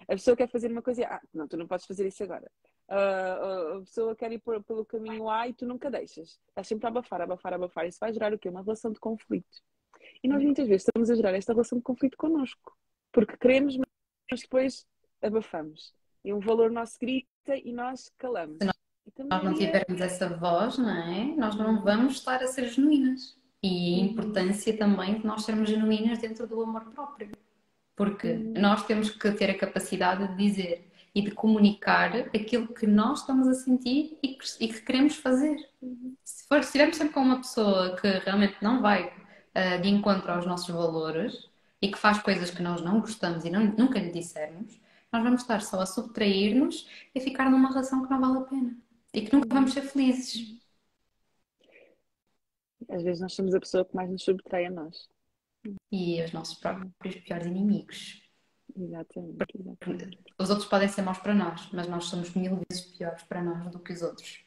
A pessoa quer fazer uma coisa e, ah, não, tu não podes fazer isso agora uh, a pessoa quer ir por, pelo caminho A e tu nunca deixas. Estás sempre a abafar, abafar, abafar. Isso vai gerar o quê? Uma relação de conflito. E nós muitas vezes estamos a gerar esta relação de conflito connosco. Porque queremos, mas depois abafamos. E um valor nosso grita e nós calamos. Se nós não é tivermos essa voz, não é? Nós não vamos estar a ser genuínas. E a uhum. importância também de nós sermos genuínas dentro do amor próprio. Porque uhum. nós temos que ter a capacidade de dizer e de comunicar aquilo que nós estamos a sentir e que, e que queremos fazer. Se, for, se estivermos sempre com uma pessoa que realmente não vai uh, de encontro aos nossos valores e que faz coisas que nós não gostamos e não, nunca lhe dissermos, nós vamos estar só a subtrair-nos e ficar numa relação que não vale a pena e que nunca vamos ser felizes. Às vezes nós somos a pessoa que mais nos subtrai a nós. E os nossos próprios piores inimigos. Exatamente, exatamente. Os outros podem ser maus para nós, mas nós somos mil vezes piores para nós do que os outros.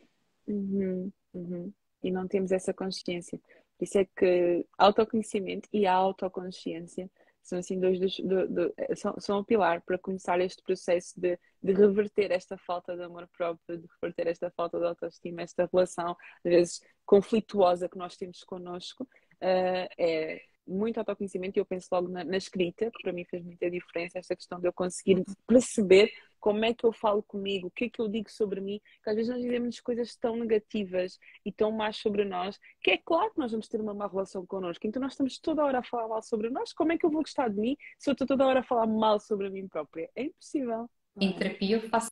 Uhum, uhum. E não temos essa consciência. Por isso é que autoconhecimento e a autoconsciência são assim dois dos, do, do, são, são o pilar para começar este processo de, de reverter esta falta de amor próprio, de reverter esta falta de autoestima, esta relação às vezes conflituosa que nós temos connosco. Uh, é muito autoconhecimento e eu penso logo na, na, escrita, que para mim fez muita diferença, esta questão de eu conseguir perceber como é que eu falo comigo, o que é que eu digo sobre mim, que às vezes nós dizemos coisas tão negativas e tão más sobre nós, que é claro que nós vamos ter uma má relação connosco. Então nós estamos toda hora a falar mal sobre nós. Como é que eu vou gostar de mim se eu estou toda hora a falar mal sobre mim própria? É impossível. Em terapia eu faço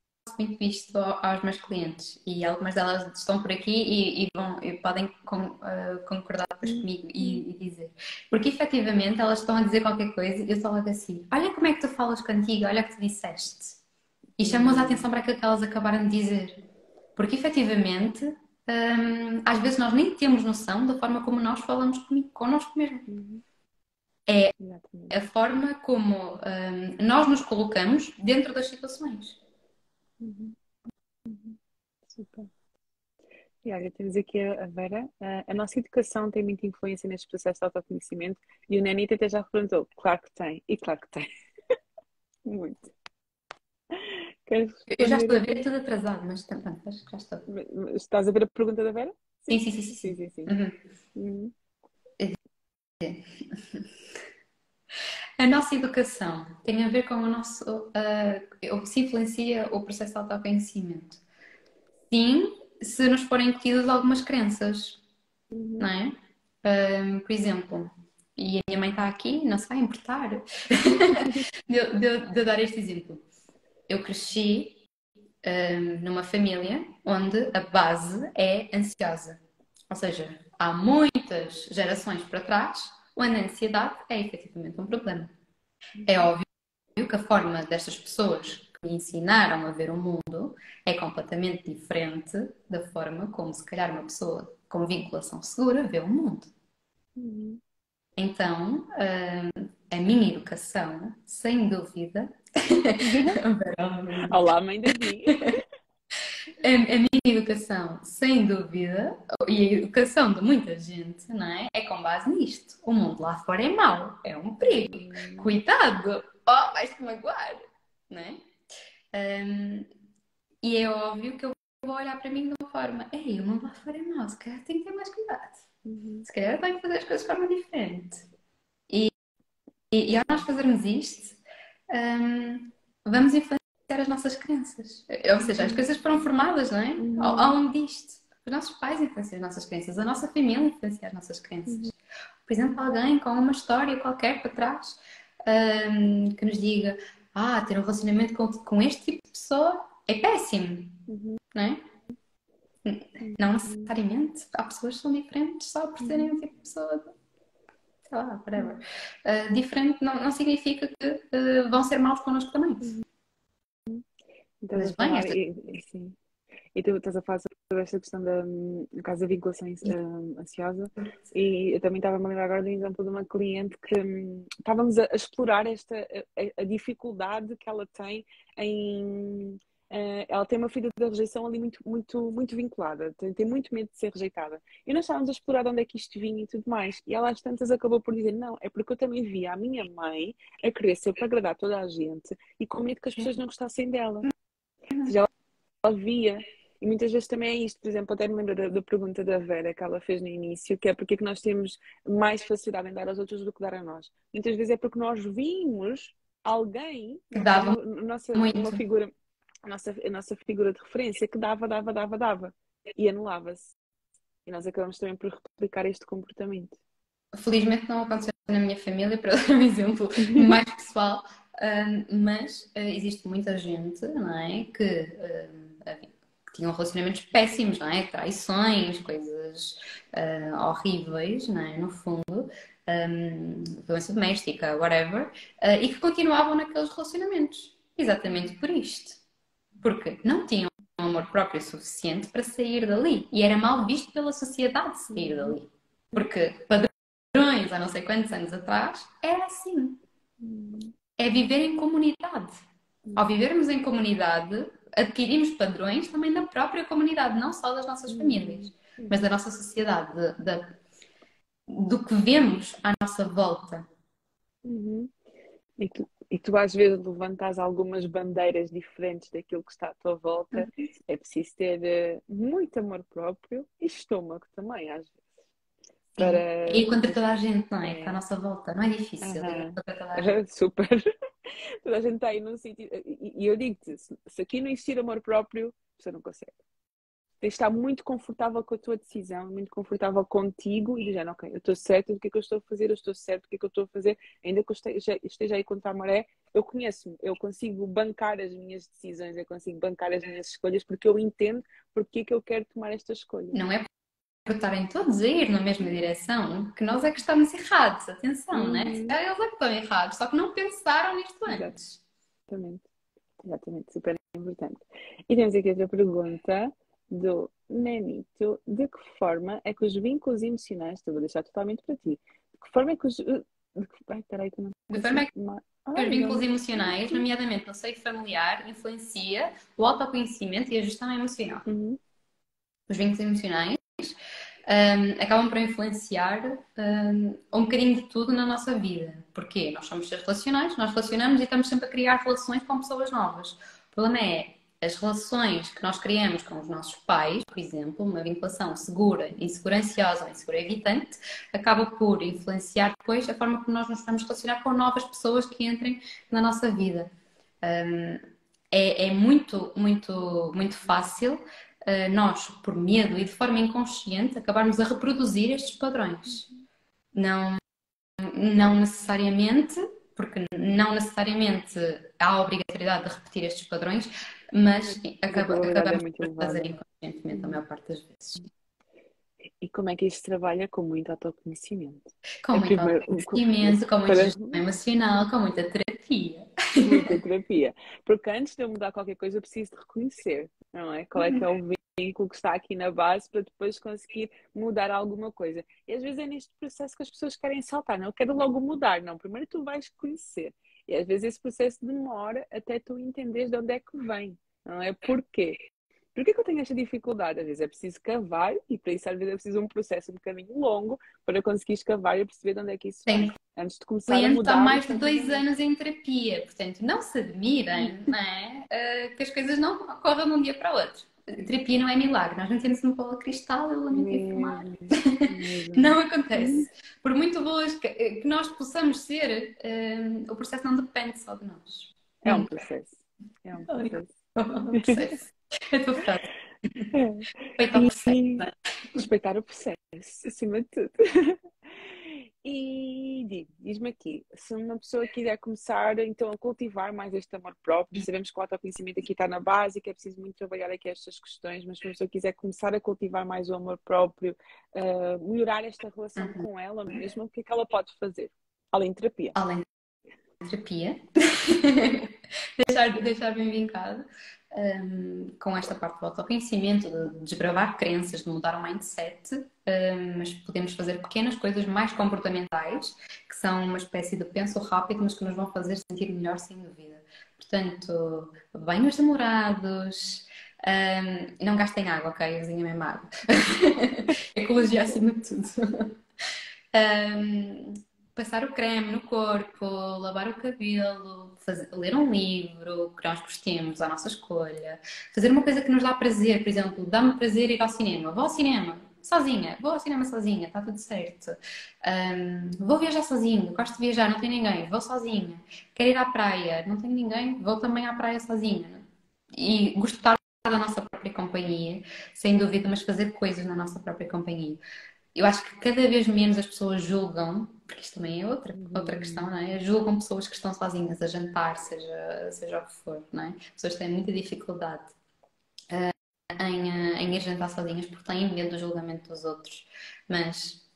muito isto aos meus clientes e algumas delas estão por aqui e, e vão, e podem com, uh, concordar comigo e, e, dizer. Porque efetivamente elas estão a dizer qualquer coisa e eu estou logo assim: olha como é que tu falas contigo, olha o que tu disseste. E chamamos a atenção para aquilo que elas acabaram de dizer. Porque efetivamente, um, às vezes nós nem temos noção da forma como nós falamos comigo, connosco mesmo. É a forma como um, nós nos colocamos dentro das situações. Uhum. Uhum. Super. E olha, temos aqui a Vera. A nossa educação tem muita influência neste processo de autoconhecimento e o Nenita até já perguntou. Claro que tem. E claro que tem. Muito. Eu já estou a ver tudo atrasado, mas pronto, acho que já estou. Estás a ver a pergunta da Vera? Sim, sim, sim. sim, sim. sim, sim. Uhum. Uhum. A nossa educação tem a ver com o nosso. Uh, se influencia o processo de autoconhecimento. Sim, se nos forem incutidas algumas crenças, uhum. não é? Um, por exemplo, e a minha mãe está aqui, não se vai importar de, de, de, dar este exemplo. Eu cresci um, numa família onde a base é ansiosa. Ou seja, há muitas gerações para trás onde a ansiedade é efetivamente um problema. É óbvio que a forma destas pessoas que me ensinaram a ver o mundo é completamente diferente da forma como, se calhar, uma pessoa com vinculação segura vê o mundo. Uhum. Então, hum, a minha educação, sem dúvida. Olá, mãe Davi! a, a, minha educação, sem dúvida, e a educação de muita gente, não é? É com base nisto. O mundo lá fora é mau, é um perigo. Cuidado! Oh, vais-te magoar, não é? Um, e é óbvio que eu vou olhar para mim de uma forma: ei, o mundo lá fora é mau, se calhar tenho que ter mais cuidado. Uhum. Se calhar tenho que fazer as coisas de forma diferente. E, e, e ao nós fazermos isto, um, vamos influenciar as nossas crenças. Ou seja, as coisas foram formadas, não é? Uhum. Ao, ao longo disto. Os nossos pais influenciam as nossas crenças, a nossa família influencia as nossas crenças. Uhum. Por exemplo, alguém com uma história qualquer para trás um, que nos diga: Ah, ter um relacionamento com, com este tipo de pessoa é péssimo, uhum. não é? Não necessariamente. Há pessoas que são diferentes só por serem um tipo de pessoa sei lá, whatever. Uh, diferente não, não significa que uh, vão ser maus connosco também. Uhum. Então, Mas bem, esta... e, sim. E tu estás a falar sobre esta questão da, no caso da vinculação um, ansiosa, e eu também estava a me lembrar agora de um exemplo de uma cliente que um, estávamos a, a, explorar esta, a, a, dificuldade que ela tem em. Uh, ela tem uma ferida da rejeição ali muito, muito, muito vinculada, tem, tem, muito medo de ser rejeitada. E nós estávamos a explorar onde é que isto vinha e tudo mais. E ela às tantas acabou por dizer: Não, é porque eu também via a minha mãe a querer sempre agradar toda a gente e com medo que as pessoas não gostassem dela já via. E muitas vezes também é isto, por exemplo, até me lembro da, da, pergunta da Vera que ela fez no início, que é porque é que nós temos mais facilidade em dar aos outros do que dar a nós. Muitas vezes é porque nós vimos alguém, dava nossa, uma figura, a nossa, a nossa figura de referência que dava, dava, dava, dava e anulava-se. E nós acabamos também por replicar este comportamento. Felizmente não aconteceu na minha família, para dar um exemplo mais pessoal, mas uh, existe muita gente, não é? Que, uh, que tinham relacionamentos péssimos, não é? Traições, coisas uh, horríveis, não é? No fundo, um, violência doméstica, whatever, e que continuavam naqueles relacionamentos. Exatamente por isto. Porque não tinham um amor próprio suficiente para sair dali. E era mal visto pela sociedade sair dali. Porque padrões há não sei quantos anos atrás era assim é viver em comunidade. Ao vivermos em comunidade, adquirimos padrões também da própria comunidade, não só das nossas famílias, mas da nossa sociedade, de, de, do que vemos à nossa volta. Uhum. E, tu, e tu às vezes levantas algumas bandeiras diferentes daquilo que está à tua volta. Uhum. É preciso ter uh, muito amor próprio e estômago também, às vezes. Para... E contra toda a gente, não é? é. Está à nossa volta. Não é difícil. Uhum. Contra toda a gente. Super. Toda a gente está aí num sítio. E, eu digo-te: se aqui não existir amor próprio, você não consegue. Tens de estar muito confortável com a tua decisão, muito confortável contigo e dizer, ok, eu estou certo do que é que eu estou a fazer, eu estou certo do que é que eu estou a fazer, ainda que eu esteja, esteja aí contra a maré, eu conheço-me, eu consigo bancar as minhas decisões, eu consigo bancar as minhas escolhas porque eu entendo porque é que eu quero tomar esta escolha. Não é por estarem todos a ir na mesma direção que nós é que estamos errados, atenção, né? Eles é que estão errados, só que não pensaram nisto antes. Exatamente, exatamente, super importante. E temos aqui outra pergunta do Nenito. De que forma é que os vínculos emocionais, te vou deixar totalmente para ti, de que forma é que os. De que... Ai, peraí, que não. De forma é que Ai, os vínculos não. emocionais, nomeadamente no seio familiar, influencia o autoconhecimento e a gestão emocional. Uhum. Os vínculos emocionais um, acabam por influenciar um, um bocadinho de tudo na nossa vida. Porquê? Nós somos seres relacionais, nós relacionamos e estamos sempre a criar relações com pessoas novas. O problema é as relações que nós criamos com os nossos pais, por exemplo, uma vinculação segura, inseguranciosa ou insegura evitante, acaba por influenciar depois a forma como nós nos vamos relacionar com novas pessoas que entrem na nossa vida. Um, é, é, muito, muito, muito fácil nós, por medo e de forma inconsciente, acabarmos a reproduzir estes padrões. Não, não necessariamente, porque não necessariamente há a obrigatoriedade de repetir estes padrões, mas acaba, acabamos é por fazer inconscientemente a maior parte das vezes. E como é que isto trabalha? Com muito autoconhecimento. Com é muito primeiro, autoconhecimento, com muita gestão emocional, com muita terapia. Muita terapia. Porque antes de eu mudar qualquer coisa, eu preciso de reconhecer, não é? Qual é que é o vínculo que está aqui na base para depois conseguir mudar alguma coisa. E às vezes é neste processo que as pessoas querem saltar, não? Eu quero logo mudar, não. Primeiro tu vais conhecer. E às vezes esse processo demora até tu entenderes de onde é que vem, não é? Porquê? Por que, que eu tenho esta dificuldade? Às vezes é preciso cavar e para isso às vezes é preciso um processo um bocadinho longo para conseguir escavar e perceber de onde é que isso vem. Antes de começar a mudar. está mais de dois anos em terapia, portanto não se admirem é? Uh, que as coisas não ocorram de um dia para o outro. A terapia não é milagre, nós não temos uma bola cristal, eu lamento informar. não acontece. Por muito boas que, que nós possamos ser, uh, o processo não depende só de nós. É um processo. É um processo. É um processo. Respeitar o processo. Respeitar o processo, acima de tudo. E diz-me aqui, se uma pessoa quiser começar então a cultivar mais este amor próprio, sabemos que o autoconhecimento aqui está na base e que é preciso muito trabalhar aqui estas questões, mas se uma pessoa quiser começar a cultivar mais o amor próprio, uh, melhorar esta relação uhum. com ela mesma, o que é que ela pode fazer? Além de terapia. Além de terapia, deixar, deixar bem vincado um, com esta parte do autoconhecimento, de desbravar crenças, de mudar o mindset, um, mas podemos fazer pequenas coisas mais comportamentais, que são uma espécie de penso rápido, mas que nos vão fazer sentir melhor, sem dúvida. Portanto, banhos demorados, um, não gastem água, ok? Usem a mesma água. Ecologia acima de tudo. Um, passar o creme no corpo, lavar o cabelo, fazer, ler um livro que nós gostemos, à nossa escolha, fazer uma coisa que nos dá prazer, por exemplo, dá-me prazer ir ao cinema, vou ao cinema, sozinha, vou ao cinema sozinha, está tudo certo. Um, vou viajar sozinho, gosto de viajar, não tem ninguém, vou sozinha. Quero ir à praia, não tenho ninguém, vou também à praia sozinha. E gostar da nossa própria companhia, sem dúvida, mas fazer coisas na nossa própria companhia. Eu acho que cada vez menos as pessoas julgam porque isto também é outra, outra questão, não é? Julgam pessoas que estão sozinhas a jantar, seja, seja o que for, não é? Pessoas têm muita dificuldade uh, em, uh, em ir jantar sozinhas porque têm medo do julgamento dos outros. Mas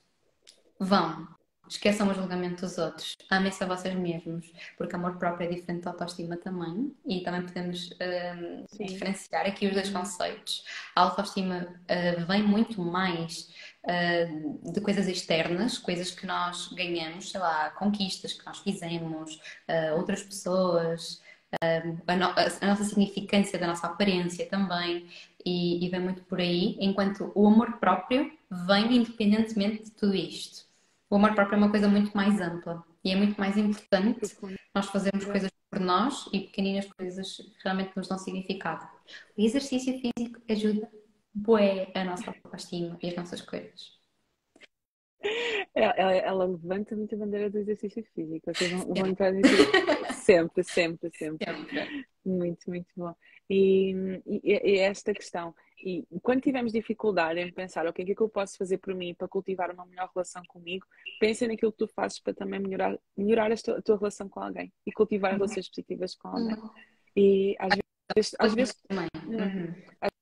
vão, esqueçam o julgamento dos outros, amem-se a vocês mesmos, porque amor próprio é diferente da autoestima também, e também podemos uh, diferenciar aqui os dois conceitos. A autoestima uh, vem muito mais uh, de coisas externas, coisas que nós ganhamos, sei lá, conquistas que nós fizemos, uh, outras pessoas, uh, a, no a, nossa significância da nossa aparência também, e, e vem muito por aí, enquanto o amor próprio vem independentemente de tudo isto. O amor próprio é uma coisa muito mais ampla e é muito mais importante nós fazermos coisas por nós e pequeninas coisas que realmente nos dão significado. O exercício físico ajuda bué a nossa autoestima e as nossas coisas. Ela, ela, levanta muito a bandeira do exercício físico. Vocês vão, vão entrar sempre, sempre, sempre. sempre. Muito, muito bom. E, e, e, esta questão, e quando tivermos dificuldade em pensar, ok, o que é que eu posso fazer por mim para cultivar uma melhor relação comigo, pensa naquilo que tu fazes para também melhorar, melhorar a, tua, a tua relação com alguém e cultivar uhum. relações positivas com alguém. Uhum. E às vezes, às vezes, uhum. às vezes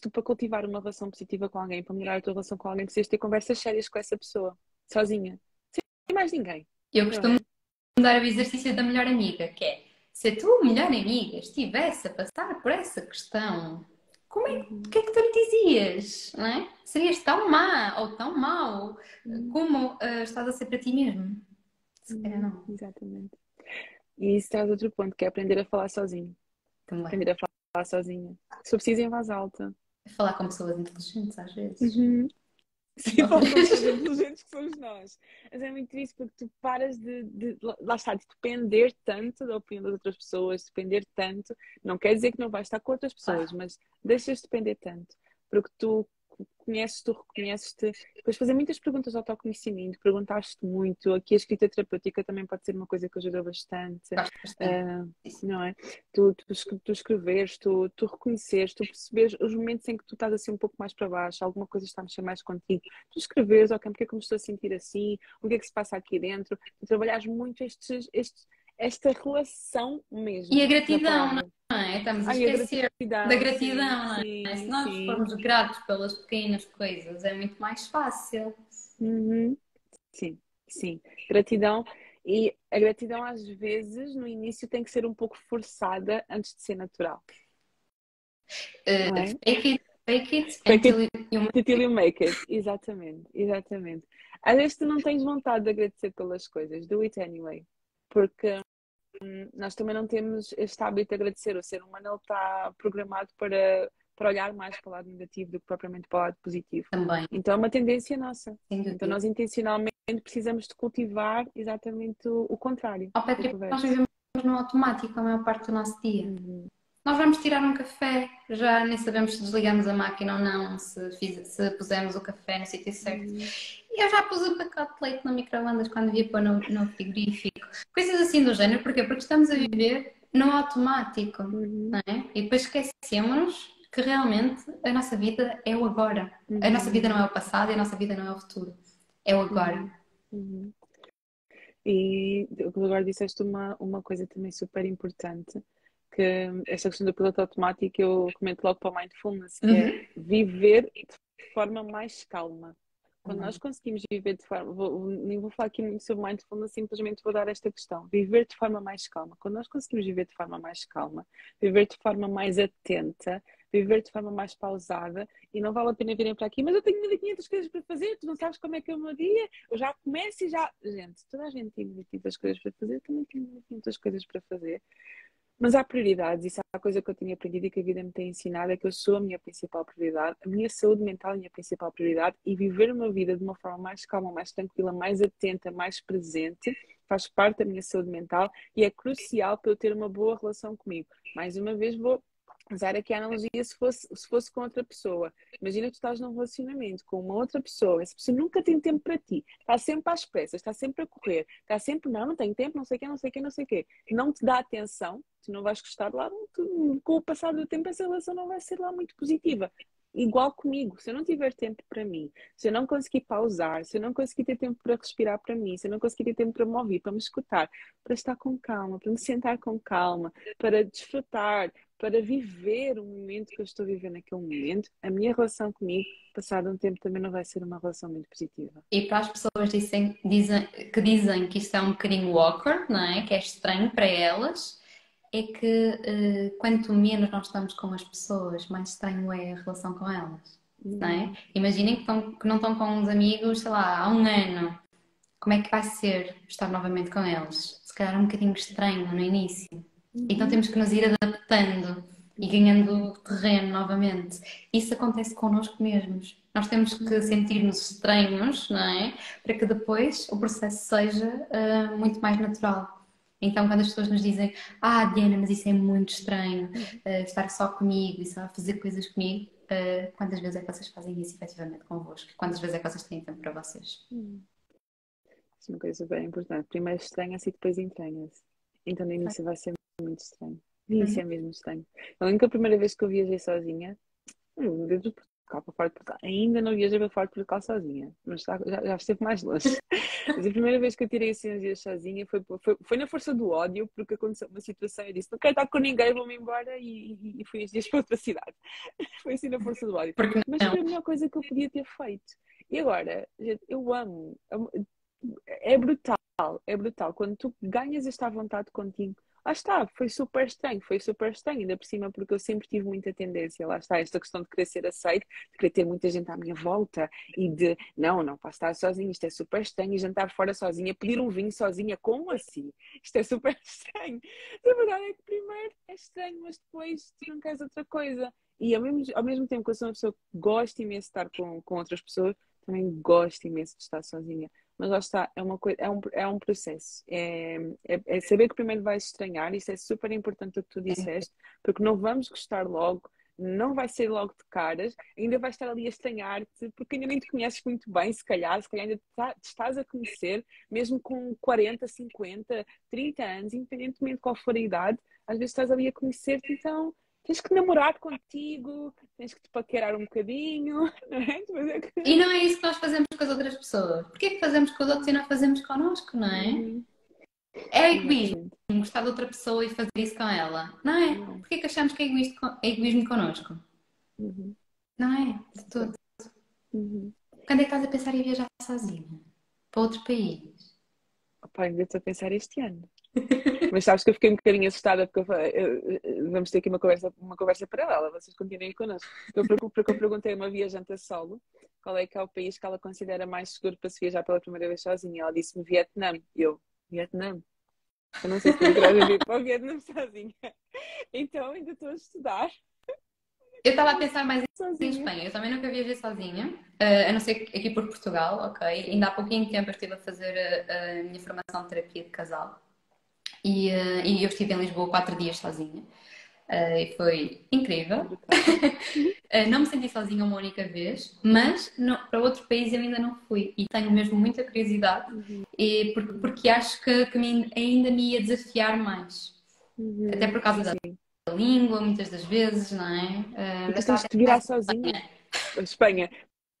tu para cultivar uma relação positiva com alguém, para melhorar a tua relação com alguém, precisas ter conversas sérias com essa pessoa, sozinha, sem mais ninguém. Eu costumo dar o exercício da melhor amiga, que é se a tua melhor amiga estivesse a passar por essa questão, como é, o que é que tu lhe dizias? Não é? Serias tão má ou tão mau como uh, estás a ser para ti mesmo? Se calhar não. Exatamente. E isso traz outro ponto, que é aprender a falar sozinho. Também. Aprender a falar sozinha. Se for preciso em voz alta. Falar com pessoas inteligentes às vezes. Uhum. Sim, com pessoas inteligentes que somos nós. Mas é muito triste porque tu paras de, de, lá está, de depender tanto da opinião das outras pessoas, depender tanto. Não quer dizer que não vais estar com outras pessoas, ah. mas deixas de depender tanto. Porque tu conheces, tu reconheces-te. Depois fazer muitas perguntas ao autoconhecimento, perguntaste muito. Aqui a escrita terapêutica também pode ser uma coisa que ajuda bastante. Uh, não é? Tu, tu, tu escreveres, tu, tu reconheceres, tu perceberes os momentos em que tu estás assim um pouco mais para baixo, alguma coisa está a mexer mais contigo. Tu escreveres, ok, porque é que eu me estou a sentir assim? O que é que se passa aqui dentro? Tu trabalhares muito estes, estes esta relação mesmo. E a gratidão, não é? Estamos a Ai, esquecer a da gratidão, não é? Sim, Se nós sim. formos gratos pelas pequenas coisas, é muito mais fácil. Uhum. Sim, sim. Gratidão. E a gratidão, às vezes, no início, tem que ser um pouco forçada antes de ser natural. Uh, é? Fake it, fake it, fake until, it, you until you make it. Exatamente, exatamente. Às vezes tu não tens vontade de agradecer pelas coisas. Do it anyway porque nós também não temos este hábito de agradecer. O ser humano ele está programado para, para olhar mais para o lado negativo do que propriamente para o lado positivo. Também. Então é uma tendência nossa. Então nós intencionalmente precisamos de cultivar exatamente o, o contrário. Oh, Patrick, nós vivemos no automático a maior parte do nosso dia. Uhum. Nós vamos tirar um café, já nem sabemos se desligamos a máquina ou não, se, fiz, se pusemos o café no sítio certo. Uhum. Eu já pus o pacote de leite no microondas quando via pôr no, no frigorífico. Coisas assim do género. Porquê? Porque estamos a viver no automático. Uhum. Não é? E depois esquecemos que realmente a nossa vida é o agora. Uhum. A nossa vida não é o passado e a nossa vida não é o futuro. É o agora. Uhum. E agora disseste uma, uma coisa também super importante, que esta questão do piloto automático eu comento logo para o mindfulness, que é uhum. viver de forma mais calma. Quando uhum. nós conseguimos viver de forma. Vou, nem vou falar aqui muito sobre mindfulness, simplesmente vou dar esta questão. Viver de forma mais calma. Quando nós conseguimos viver de forma mais calma, viver de forma mais atenta, viver de forma mais pausada, e não vale a pena virem para aqui, mas eu tenho 1500 coisas para fazer, tu não sabes como é que é o meu dia, eu já começo e já. Gente, toda a gente tem 1500 coisas para fazer, eu também tenho 1500 coisas para fazer. Mas há prioridades, isso é a coisa que eu tenho aprendido e que a vida me tem ensinado, é que eu sou a minha principal prioridade, a minha saúde mental é a minha principal prioridade e viver uma vida de uma forma mais calma, mais tranquila, mais atenta, mais presente, faz parte da minha saúde mental e é crucial para eu ter uma boa relação comigo. Mais uma vez vou usar aqui a analogia se fosse, se fosse com outra pessoa. Imagina que tu estás num relacionamento com uma outra pessoa, essa pessoa nunca tem tempo para ti, está sempre às pressas, está sempre a correr, está sempre, não, não tenho tempo, não sei o quê, não sei o quê, não sei o quê. Não te dá atenção, tu não vais gostar lá, com o passar do tempo essa relação não vai ser lá muito positiva. Igual comigo, se eu não tiver tempo para mim, se eu não conseguir pausar, se eu não conseguir ter tempo para respirar para mim, se eu não conseguir ter tempo para me ouvir, para me escutar, para estar com calma, para me sentar com calma, para desfrutar, para viver o momento que eu estou vivendo naquele momento, a minha relação comigo, passado um tempo, também não vai ser uma relação muito positiva. E para as pessoas dizem, dizem, que dizem que isto é um bocadinho awkward, não é? Que é estranho para elas, é que uh, quanto menos nós estamos com as pessoas, mais estranho é a relação com elas. Não é? Uhum. Imaginem que, estão, que não estão com uns amigos, sei lá, há um ano. Como é que vai ser estar novamente com eles? Se calhar um bocadinho estranho no início. Então temos que nos ir adaptando e ganhando terreno novamente. Isso acontece connosco mesmos. Nós temos que sentir-nos estranhos, não é? Para que depois o processo seja uh, muito mais natural. Então, quando as pessoas nos dizem, ah, Diana, mas isso é muito estranho, uh, estar só comigo e só fazer coisas comigo, uh, quantas vezes é que vocês fazem isso efetivamente convosco? Quantas vezes é que vocês têm tempo para vocês? Hum. Isso é uma coisa bem importante. Primeiro estranha-se e depois entranha-se. Então no início vai ser muito estranho. No início é mesmo estranho. A única primeira vez que eu viajei sozinha, hum, dentro Portugal, para fora de Portugal, ainda não viajei para fora de Portugal sozinha, mas já, já esteve mais longe. Mas a primeira vez que eu tirei assim uns dias sozinha foi, foi, foi, na força do ódio, porque aconteceu uma situação e eu disse: não quero estar com ninguém, vou-me embora e, e, e fui uns dias para outra cidade. Foi assim na força do ódio. Mas foi a melhor coisa que eu podia ter feito. E agora, gente, eu amo. É brutal, é brutal. Quando tu ganhas esta vontade contigo, Lá está, foi super estranho, foi super estranho, ainda por cima, porque eu sempre tive muita tendência, lá está, esta questão de querer ser aceito, de querer ter muita gente à minha volta e de, não, não posso estar sozinha, isto é super estranho, e jantar fora sozinha, pedir um vinho sozinha, como assim? Isto é super estranho. A verdade é que primeiro é estranho, mas depois tu não queres outra coisa. E ao mesmo, ao mesmo tempo que eu sou uma pessoa que gosta imenso de estar com, com outras pessoas, também gosto imenso de estar sozinha. Mas lá está, é, uma coisa, é, um, é um processo. É, é, é saber que primeiro vais estranhar, isso é super importante o que tu disseste, porque não vamos gostar logo, não vai ser logo de caras, ainda vais estar ali a estranhar-te, porque ainda nem te conheces muito bem, se calhar, se calhar ainda te, te estás a conhecer, mesmo com 40, 50, 30 anos, independentemente de qual for a idade, às vezes estás ali a conhecer-te, então tens que namorar contigo, tens que te paquerar um bocadinho, não é? E não é isso que nós fazemos com as outras pessoas. Porquê que fazemos com os outros e não fazemos connosco, não é? Uhum. É egoísmo gostar de outra pessoa e fazer isso com ela, não é? Uhum. Porquê que achamos que é, egoísmo, é egoísmo connosco? Uhum. Não é? De todo. Uhum. Quando é que estás a pensar em viajar sozinha? Para outro país? Opa, ainda estou a pensar este ano. Mas sabes que eu fiquei um bocadinho assustada porque eu, eu, vamos ter aqui uma conversa, uma conversa paralela, vocês continuem connosco. Eu, porque eu perguntei a uma viajante a solo qual é que é o país que ela considera mais seguro para se viajar pela primeira vez sozinha. Ela disse-me Vietnã. Eu, Vietnã? Eu não sei se tenho coragem de ir para o Vietnã sozinha. Então ainda estou a estudar. Eu estava a pensar mais sozinha. em Espanha. Eu também nunca viajei sozinha, uh, a não ser aqui por Portugal, ok? Ainda há pouquinho tempo eu estive a fazer a, a minha formação de terapia de casal. E, uh, e eu estive em Lisboa quatro dias sozinha. Uh, e foi incrível. uh, não me senti sozinha uma única vez, mas não, para outro país eu ainda não fui. E tenho mesmo muita curiosidade, uhum. e, porque, porque acho que, que me, ainda me ia desafiar mais. Uhum. Até por causa da língua, muitas das vezes, não é? Mas tens de virar sozinha. Espanha.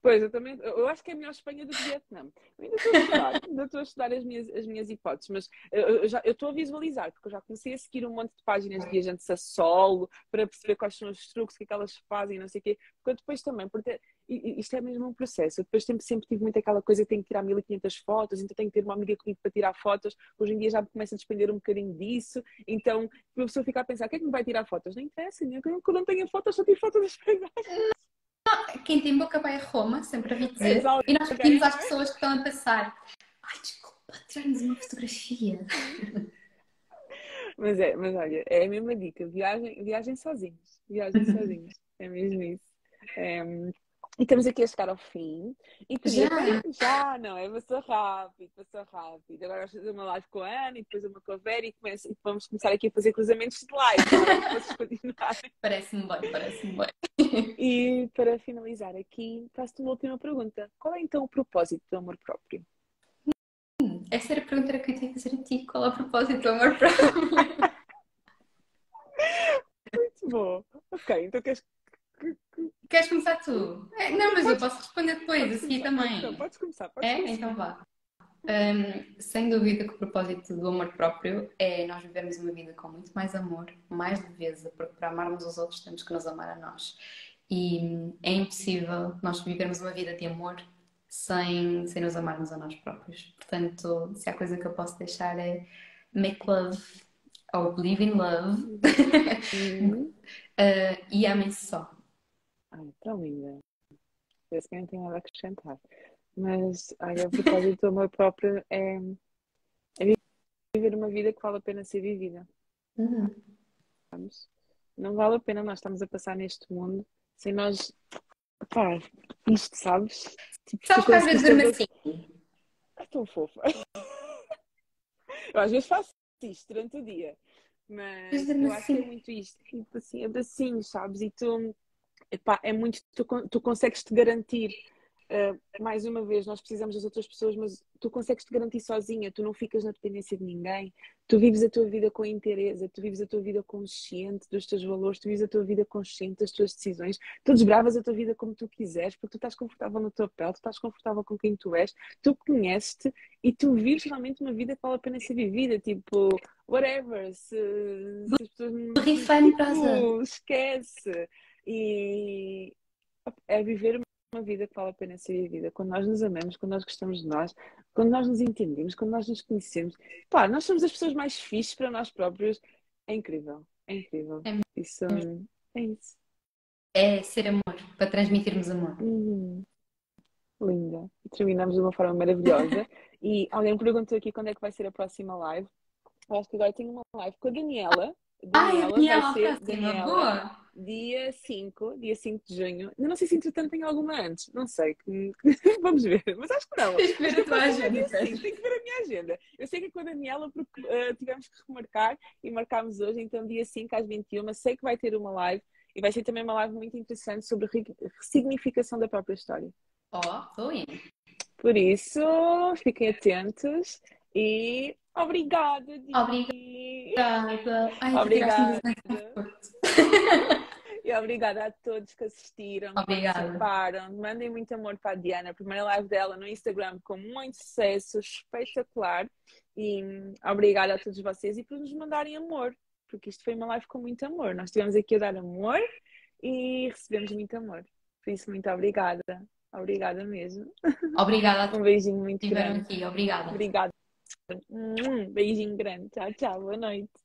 Pois, eu também, eu acho que é melhor Espanha do que Vietnã. Eu ainda estou a estudar, ainda estou a estudar as minhas, as minhas hipóteses, mas eu, já eu estou a visualizar, porque eu já comecei a seguir um monte de páginas de viajantes a solo para perceber quais são os truques, o que é que elas fazem, não sei o quê, porque eu depois também, porque isto é mesmo um processo. Eu depois sempre, sempre tive muito aquela coisa que tenho que tirar 1500 fotos, então tenho que ter uma amiga comigo para tirar fotos. Hoje em dia já me começa a despender um bocadinho disso, então a pessoa fica a pensar: quem é que me vai tirar fotos? Não interessa, eu não tenho fotos, só tiro fotos das paisagens quem tem boca vai a Roma, sempre a dizer. Exato. E nós pedimos às pessoas que estão a passar: ai, desculpa, tirar-nos uma fotografia. Mas é, mas olha, é a mesma dica: viagem, viagem sozinhos. Viagem sozinhos. É mesmo isso. É, e estamos aqui a chegar ao fim. E queria... Já? Já, não, é passou rápido, passou rápido. Agora vamos fazer uma live com a Ana e depois uma com a Vera e, e vamos começar aqui a fazer cruzamentos de live. Parece-me bem, parece-me bem. E para finalizar aqui, faço-te uma última pergunta. Qual é então o propósito do amor próprio? Hum, essa era a pergunta que eu tinha que fazer a ti. Qual é o propósito do amor próprio? Muito bom. Ok, então queres Queres começar tu? É, não, mas eu posso responder depois, a seguir também. Então, podes começar, podes é? Começar. Então vá. Um, sem dúvida que o propósito do amor próprio é nós vivermos uma vida com muito mais amor, mais leveza, porque para amarmos os outros temos que nos amar a nós. E é impossível nós vivermos uma vida de amor sem, sem nos amarmos a nós próprios. Portanto, se há coisa que eu posso deixar é make love ou believe in love uhum. uh, e amem-se só. Ai, tão linda. Parece que não tenho nada a acrescentar. Mas, ai, a propósito do amor próprio é, é viver uma vida que vale a pena ser vivida. Uhum. Não vale a pena nós estamos a passar neste mundo sem nós. Pá, isto, sabes? Tipo, sabes que às vezes durmo assim. É tão fofa. Eu às vezes faço isto durante o dia. Mas eu acho que é muito isto. Tipo assim, abracinhos, sabes? E tu epá, é muito, tu, tu consegues te garantir Uh, mais uma vez, nós precisamos das outras pessoas, mas tu consegues te garantir sozinha, tu não ficas na dependência de ninguém, tu vives a tua vida com interesse, tu vives a tua vida consciente dos teus valores, tu vives a tua vida consciente das tuas decisões, tu desbravas a tua vida como tu quiseres, porque tu estás confortável no teu pele, tu estás confortável com quem tu és, tu conheces-te e tu vives realmente uma vida que vale a pena ser vivida, tipo, whatever, se, se as pessoas não. Tipo, esquece. E é viver uma vida que vale a pena ser vivida, quando nós nos amamos, quando nós gostamos de nós, quando nós nos entendemos, quando nós nos conhecemos. Pá, nós somos as pessoas mais fixes para nós próprios. É incrível, é incrível. É isso, é isso. É ser amor, para transmitirmos amor. Uhum. Linda. Terminamos de uma forma maravilhosa. e alguém perguntou aqui quando é que vai ser a próxima live. Eu acho que agora tenho uma live com a Daniela. Daniela, Ai, Daniela vai ser Daniela. Boa dia 5, dia 5 de junho. Eu não sei se entretanto tem alguma antes, não sei. Vamos ver, mas acho que não. Tens que ver a tua agenda. Sim, tenho que ver a minha agenda. Eu sei que é com a Daniela porque uh, tivemos que remarcar e marcámos hoje, então dia 5 às 21. Sei que vai ter uma live e vai ser também uma live muito interessante sobre a ressignificação da própria história. Ó, oh, tô indo. Por isso, fiquem atentos e obrigada, Obrigada. Ai, obrigada. E obrigada a todos que assistiram, obrigada. que participaram. Mandem muito amor para a Diana. A primeira live dela no Instagram com muito sucesso, espetacular. E obrigada a todos vocês e por nos mandarem amor, porque isto foi uma live com muito amor. Nós estivemos aqui a dar amor e recebemos muito amor. Por isso, muito obrigada. Obrigada mesmo. Obrigada. um beijinho muito grande. aqui. Obrigada. Obrigada. Um beijinho grande. Tchau, tchau. Boa noite.